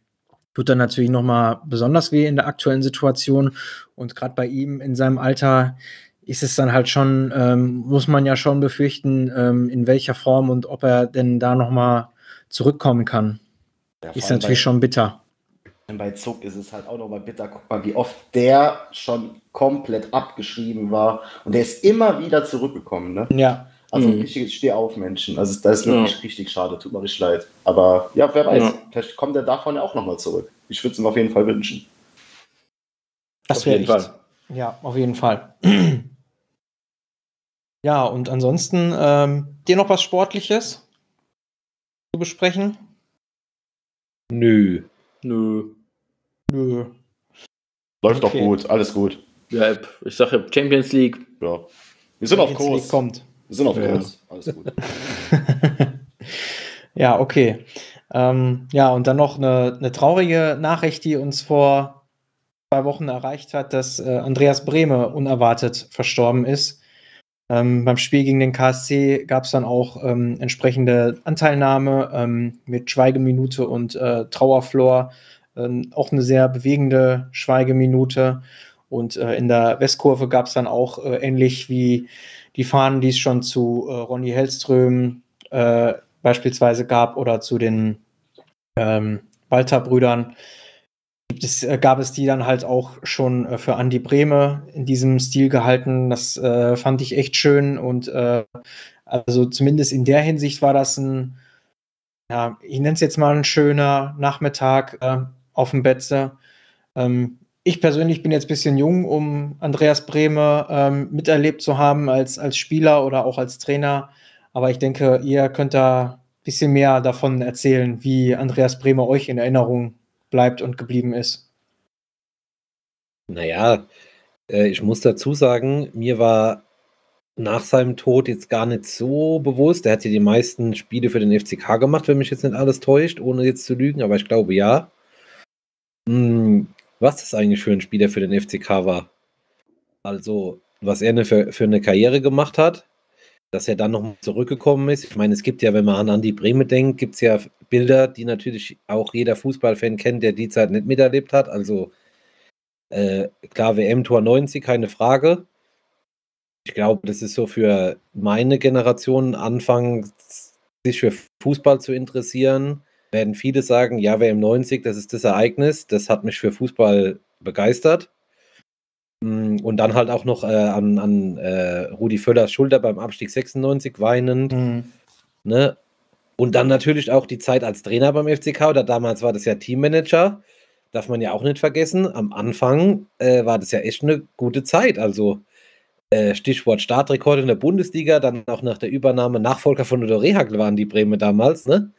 tut dann natürlich nochmal besonders weh in der aktuellen Situation. Und gerade bei ihm in seinem Alter ist es dann halt schon, ähm, muss man ja schon befürchten, ähm, in welcher Form und ob er denn da nochmal zurückkommen kann. Ja, ist natürlich schon bitter. Bei Zuck ist es halt auch nochmal bitter. Guck mal, wie oft der schon komplett abgeschrieben war. Und der ist immer wieder zurückgekommen, ne? Ja. Also Mhm. ein richtiges Steh-auf-Menschen. Also das ist wirklich Ja. richtig schade. Tut mir richtig leid. Aber ja, wer weiß. Ja. Vielleicht kommt er davon ja auch nochmal zurück. Ich würde es ihm auf jeden Fall wünschen. Das Auf wäre echt. Fall. Ja, auf jeden Fall. ja, und ansonsten, ähm, dir noch was Sportliches zu besprechen? Nö. Nö. Nö. Läuft Okay. doch gut. Alles gut. Ja, ich sage Champions League. Ja. Wir sind auf Champions League Kurs. kommt. Wir sind auf Ja. Kurs. Alles gut. ja, okay. Ähm, ja, und dann noch eine, eine traurige Nachricht, die uns vor zwei Wochen erreicht hat, dass äh, Andreas Brehme unerwartet verstorben ist. Ähm, beim Spiel gegen den KSC gab es dann auch ähm, entsprechende Anteilnahme ähm, mit Schweigeminute und äh, Trauerflor. Ähm, auch eine sehr bewegende Schweigeminute. Und äh, in der Westkurve gab es dann auch äh, ähnlich wie die Fahnen, die es schon zu äh, Ronny Hellström äh, beispielsweise gab oder zu den ähm, Walter-Brüdern, gibt es, äh, gab es die dann halt auch schon äh, für Andi Brehme in diesem Stil gehalten. Das äh, fand ich echt schön und äh, also zumindest in der Hinsicht war das ein, ja, ich nenne es jetzt mal ein schöner Nachmittag auf dem Betze. Ähm, ich persönlich bin jetzt ein bisschen jung, um Andreas Brehme ähm, miterlebt zu haben als, als Spieler oder auch als Trainer. Aber ich denke, ihr könnt da ein bisschen mehr davon erzählen, wie Andreas Brehme euch in Erinnerung bleibt und geblieben ist. Naja, äh, ich muss dazu sagen, mir war nach seinem Tod jetzt gar nicht so bewusst. Er hat ja die meisten Spiele für den FCK gemacht, wenn mich jetzt nicht alles täuscht, ohne jetzt zu lügen, aber ich glaube ja. Was das eigentlich für ein Spieler für den FCK war. Also, was er ne, für, für eine Karriere gemacht hat, dass er dann noch zurückgekommen ist. Ich meine, es gibt ja, wenn man an Andi Brehme denkt, gibt es ja Bilder, die natürlich auch jeder Fußballfan kennt, der die Zeit nicht miterlebt hat. Also, äh, klar, WM-Tor 90, keine Frage. Ich glaube, das ist so für meine Generation Anfang, sich für Fußball zu interessieren. Werden viele sagen, ja, WM 90, das ist das Ereignis, das hat mich für Fußball begeistert. Mm, Und dann halt auch noch äh, an, an äh, Rudi Völlers Schulter beim Abstieg 96 weinend. Mhm. Ne? Und dann natürlich auch die Zeit als Trainer beim FCK, oder damals war das ja Teammanager, darf man ja auch nicht vergessen. Am Anfang äh, war das ja echt eine gute Zeit. Also äh, Stichwort Startrekord in der Bundesliga, dann auch nach der Übernahme Nachfolger von Udo Rehagel waren die Bremen damals. Ne?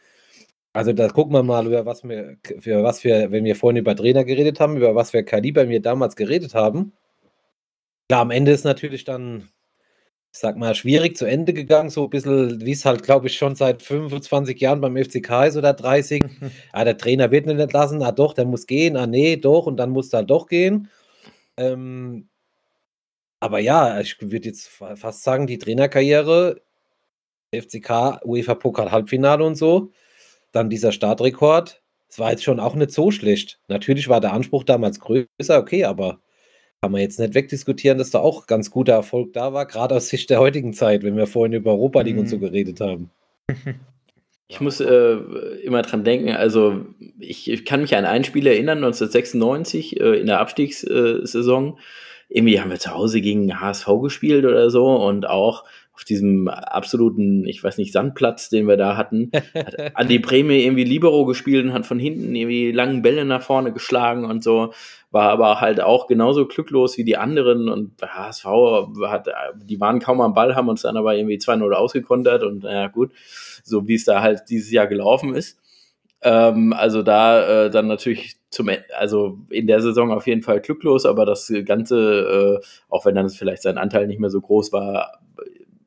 Also da gucken wir mal, über was wir, für was wir, wenn wir vorhin über Trainer geredet haben, über was wir Kaliber wir damals geredet haben. Klar, am Ende ist natürlich dann ich sag mal, schwierig zu Ende gegangen, so ein bisschen, wie es halt, glaube ich, schon seit 25 Jahren beim FCK ist oder 30. ah, der Trainer wird nicht lassen, ah doch, der muss gehen, ah nee, doch, und dann muss er doch gehen. Ähm, aber ja, ich würde jetzt fa- fast sagen, die Trainerkarriere, FCK, UEFA-Pokal Halbfinale und so, dann dieser Startrekord, das war jetzt schon auch nicht so schlecht. Natürlich war der Anspruch damals größer, okay, aber kann man jetzt nicht wegdiskutieren, dass da auch ganz guter Erfolg da war, gerade aus Sicht der heutigen Zeit, wenn wir vorhin über Europa League und so Mhm. geredet haben. Ich muss äh, immer dran denken, also ich, ich kann mich an ein Spiel erinnern, 1996 äh, in der Abstiegssaison. Irgendwie haben wir zu Hause gegen HSV gespielt oder so und auch auf diesem absoluten, ich weiß nicht, Sandplatz, den wir da hatten, hat Andi Breme irgendwie Libero gespielt und hat von hinten irgendwie langen Bälle nach vorne geschlagen und so, war aber halt auch genauso glücklos wie die anderen und HSV hat, die waren kaum am Ball, haben uns dann aber irgendwie 2-0 ausgekontert und naja, gut, so wie es da halt dieses Jahr gelaufen ist. Ähm, also da äh, dann natürlich zum, E- also in der Saison auf jeden Fall glücklos, aber das Ganze, äh, auch wenn dann vielleicht sein Anteil nicht mehr so groß war,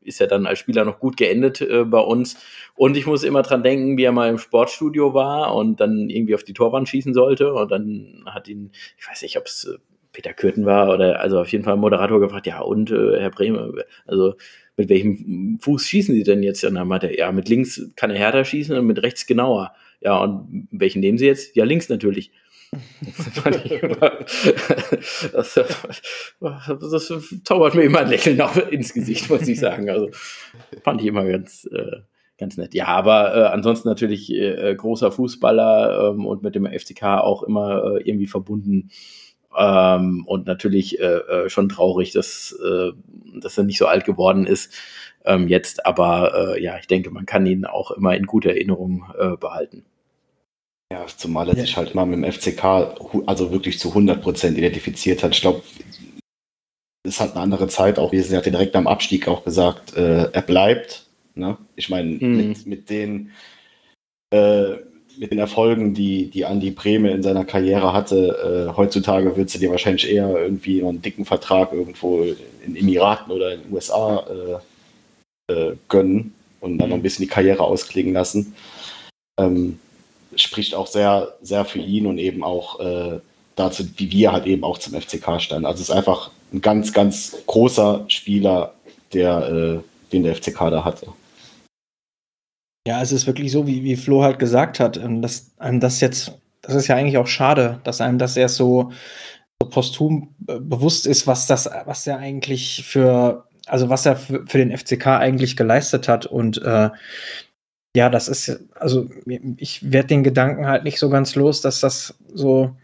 ist er dann als Spieler noch gut geendet äh, bei uns. Und ich muss immer dran denken, wie er mal im Sportstudio war und dann irgendwie auf die Torwand schießen sollte. Und dann hat ihn, ich weiß nicht, ob es äh, Peter Kürten war oder also auf jeden Fall Moderator gefragt, ja und äh, Herr Brehme, also mit welchem Fuß schießen sie denn jetzt? Und dann meinte er, ja, mit links kann er härter schießen und mit rechts genauer. Ja, und welchen nehmen sie jetzt? Ja, links natürlich. Das, das, zaubert mir immer ein Lächeln auch ins Gesicht, muss ich sagen. Also fand ich immer ganz, äh, ganz nett. Ja, aber äh, ansonsten natürlich äh, großer Fußballer ähm, und mit dem FCK auch immer äh, irgendwie verbunden. Ähm, und natürlich äh, äh, schon traurig, dass, dass er nicht so alt geworden ist ähm, jetzt. Aber ja, ich denke, man kann ihn auch immer in guter Erinnerung behalten. Ja, zumal er ja. sich halt immer mit dem FCK also wirklich zu 100% identifiziert hat. Ich glaube, es hat eine andere Zeit auch gewesen. Er hat direkt am Abstieg auch gesagt, äh, er bleibt. Ne? Ich meine, mhm. mit, mit, den, äh, mit den Erfolgen, die, die Andi Breme in seiner Karriere hatte, äh, heutzutage würdest du dir wahrscheinlich eher irgendwie einen dicken Vertrag irgendwo in Emiraten oder in den USA äh, äh, gönnen und dann noch ein mhm. bisschen die Karriere ausklingen lassen. Ähm, spricht auch sehr, sehr für ihn und eben auch äh, dazu, wie wir halt eben auch zum FCK standen. Also es ist einfach ein ganz, ganz großer Spieler, der, äh, den der FCK da hatte. Ja, es ist wirklich so, wie, wie Flo halt gesagt hat, ähm, dass einem das jetzt, das ist ja eigentlich auch schade, dass einem das erst so, so posthum äh, bewusst ist, was das, was er eigentlich für, also was er für, für den FCK eigentlich geleistet hat und äh, ja, das ist, also ich werde den Gedanken halt nicht so ganz los, dass das so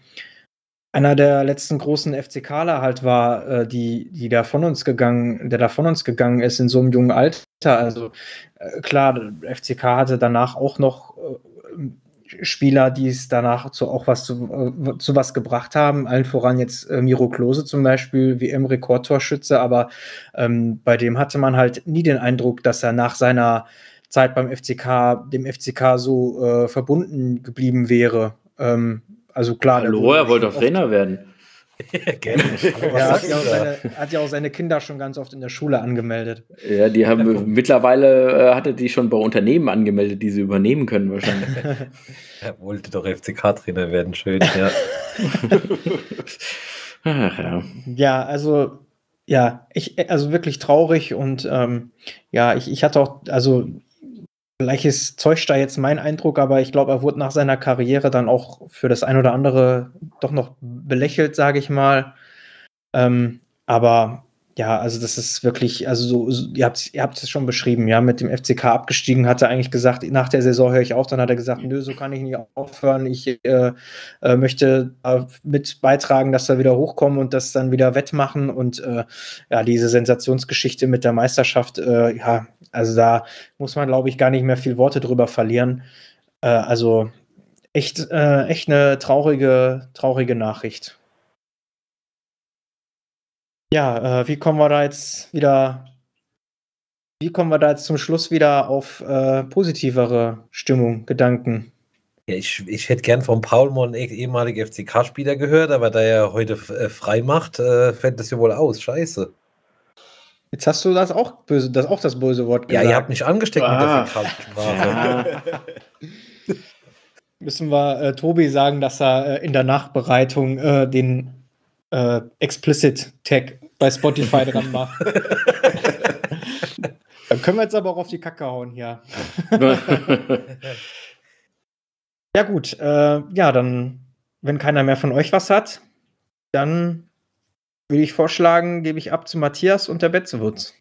einer der letzten großen FCKler halt war, äh, die, die da von uns gegangen, der da von uns gegangen ist in so einem jungen Alter. Also äh, klar, FCK hatte danach auch noch äh, Spieler, die es danach zu auch was zu, äh, zu was gebracht haben, allen voran jetzt äh, Miro Klose zum Beispiel, wie im Rekordtorschütze, aber ähm, bei dem hatte man halt nie den Eindruck, dass er nach seiner Zeit beim FCK, dem FCK so äh, verbunden geblieben wäre. Ähm, also klar. Hallo, er wollte auch Trainer werden. er hat ja, seine, hat ja, auch seine Kinder schon ganz oft in der Schule angemeldet. Ja, die haben mittlerweile äh, hatte die schon bei Unternehmen angemeldet, die sie übernehmen können wahrscheinlich. er wollte doch FCK-Trainer werden, schön, ja. Ach, ja. Ja, also ja, ich, also wirklich traurig und ähm, ja, ich, ich hatte auch, also Gleiches täuscht da jetzt mein Eindruck, aber ich glaube, er wurde nach seiner Karriere dann auch für das ein oder andere doch noch belächelt, sage ich mal. Ähm, aber ja, also das ist wirklich, also so, so ihr habt ihr habt es schon beschrieben, ja, mit dem FCK abgestiegen, hat er eigentlich gesagt, nach der Saison höre ich auf, dann hat er gesagt, nö, so kann ich nicht aufhören, ich äh, äh, möchte mit beitragen, dass wir wieder hochkommen und das dann wieder wettmachen und äh, ja, diese Sensationsgeschichte mit der Meisterschaft, äh, ja, also da muss man, glaube ich, gar nicht mehr viel Worte drüber verlieren. Äh, also echt, äh, echt eine traurige, traurige Nachricht. Ja, äh, wie kommen wir da jetzt wieder, wie kommen wir da jetzt zum Schluss wieder auf äh, positivere Stimmung, Gedanken? Ja, ich, ich hätte gern von Paul mal einen eh, ehemaligen FCK-Spieler gehört, aber da er heute äh, frei macht, äh, fällt das ja wohl aus. Scheiße. Jetzt hast du das auch böse, das auch das böse Wort gesagt. Ja, ihr habt mich angesteckt ah. mit der FCK-Sprache. Ja. Müssen wir äh, Tobi sagen, dass er äh, in der Nachbereitung äh, den äh, Explicit Tag bei Spotify dran macht. Dann können wir jetzt aber auch auf die Kacke hauen hier. ja, gut. Äh, ja, dann, wenn keiner mehr von euch was hat, dann würde ich vorschlagen, gebe ich ab zu Matthias und der Betzewutz.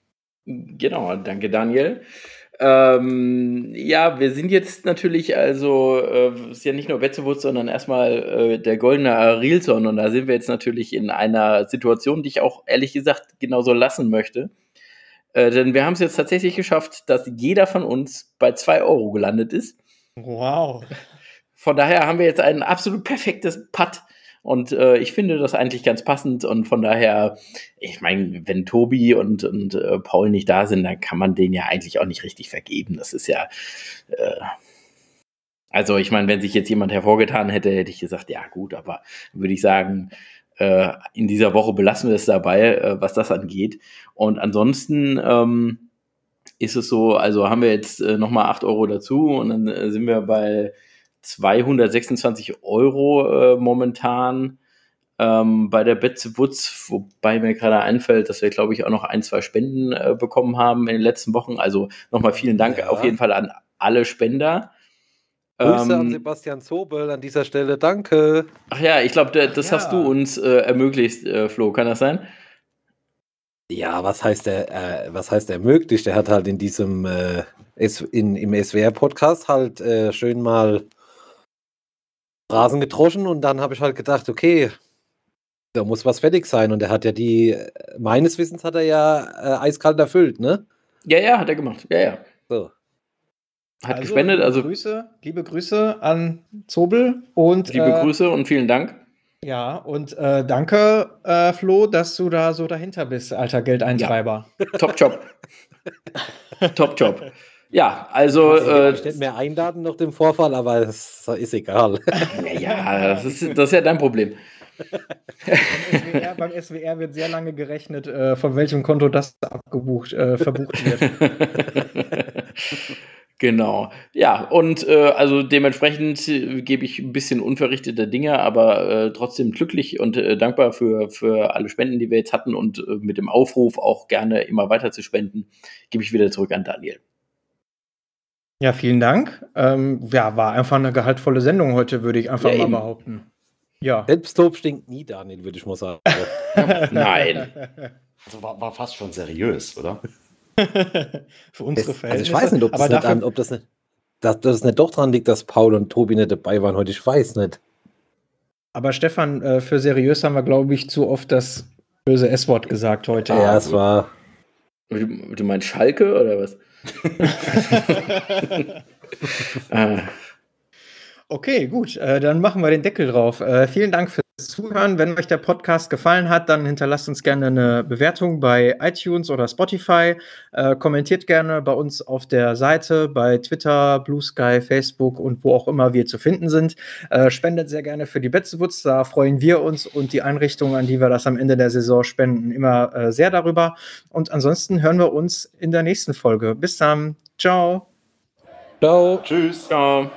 Genau, danke Daniel. Ähm, ja, wir sind jetzt natürlich, also, äh, ist ja nicht nur Betzewutz, sondern erstmal äh, der goldene Arilson und da sind wir jetzt natürlich in einer Situation, die ich auch ehrlich gesagt genauso lassen möchte. Äh, denn wir haben es jetzt tatsächlich geschafft, dass jeder von uns bei 2 Euro gelandet ist. Wow. Von daher haben wir jetzt ein absolut perfektes Putt und äh, ich finde das eigentlich ganz passend. Und von daher, ich meine, wenn Tobi und, und äh, Paul nicht da sind, dann kann man den ja eigentlich auch nicht richtig vergeben. Das ist ja. Äh, also, ich meine, wenn sich jetzt jemand hervorgetan hätte, hätte ich gesagt, ja, gut, aber würde ich sagen, äh, in dieser Woche belassen wir es dabei, äh, was das angeht. Und ansonsten, ähm, ist es so, also haben wir jetzt äh, nochmal 8 Euro dazu und dann äh, sind wir bei 226 Euro äh, momentan. ähm, bei der Betze Wutz, wobei mir gerade einfällt, dass wir, glaube ich, auch noch ein, zwei Spenden äh, bekommen haben in den letzten Wochen. Also nochmal vielen Dank Ja. auf jeden Fall an alle Spender. Grüße an Ähm, Sebastian Zobel an dieser Stelle. Danke. ach ja, ich glaube, das Ja. hast du uns äh, ermöglicht, äh, Flo, kann das sein? Ja, was heißt der, äh, was heißt ermöglicht? Der hat halt in diesem, äh, in, im SWR-Podcast halt äh, schön mal Rasen getroschen und dann habe ich halt gedacht, okay, da muss was fertig sein. Und er hat ja die, meines Wissens hat er ja äh, eiskalt erfüllt, ne? Ja, ja, hat er gemacht. Ja, ja. So. Hat gespendet, liebe also Grüße, liebe Grüße an Zobel und liebe äh, Grüße und vielen Dank. Ja, und äh, danke, äh, Flo, dass du da so dahinter bist, alter Geldeintreiber. Top Job. Top Job. Ja, also, äh, ich hätte mehr einladen nach dem Vorfall, aber es ist egal. ja, das ist, das ist ja dein Problem. SWR, beim SWR wird sehr lange gerechnet, äh, von welchem Konto das abgebucht, äh, verbucht wird. genau. Ja, und äh, also dementsprechend äh, gebe ich ein bisschen unverrichtete Dinge, aber äh, trotzdem glücklich und äh, dankbar für, für alle Spenden, die wir jetzt hatten und äh, mit dem Aufruf auch gerne immer weiter zu spenden, gebe ich wieder zurück an Daniel. Ja, vielen Dank. Ähm, ja, war einfach eine gehaltvolle Sendung heute, würde ich einfach Ja, mal eben. behaupten. Ja. Selbstlob stinkt nie, Daniel, würde ich mal sagen. Nein. Also war, war fast schon seriös, oder? Für unsere Es, also ich weiß nicht, ob das, nicht, dafür, an, ob das nicht, dass das nicht doch dran liegt, dass Paul und Tobi nicht dabei waren heute. Ich weiß nicht. aber Stefan, äh, für seriös haben wir, glaube ich, zu oft das böse S-Wort gesagt heute. Ja, es war. Du meinst Schalke oder was? äh, Okay, gut, äh, dann machen wir den Deckel drauf. Äh, vielen Dank fürs Zuhören. Wenn euch der Podcast gefallen hat, dann hinterlasst uns gerne eine Bewertung bei iTunes oder Spotify. Äh, kommentiert gerne bei uns auf der Seite, bei Twitter, Blue Sky, Facebook und wo auch immer wir zu finden sind. Äh, spendet sehr gerne für die Betzewutz, da freuen wir uns und die Einrichtungen, an die wir das am Ende der Saison spenden, immer äh, sehr darüber. Und ansonsten hören wir uns in der nächsten Folge. Bis dann. Ciao. Ciao. Tschüss. ja.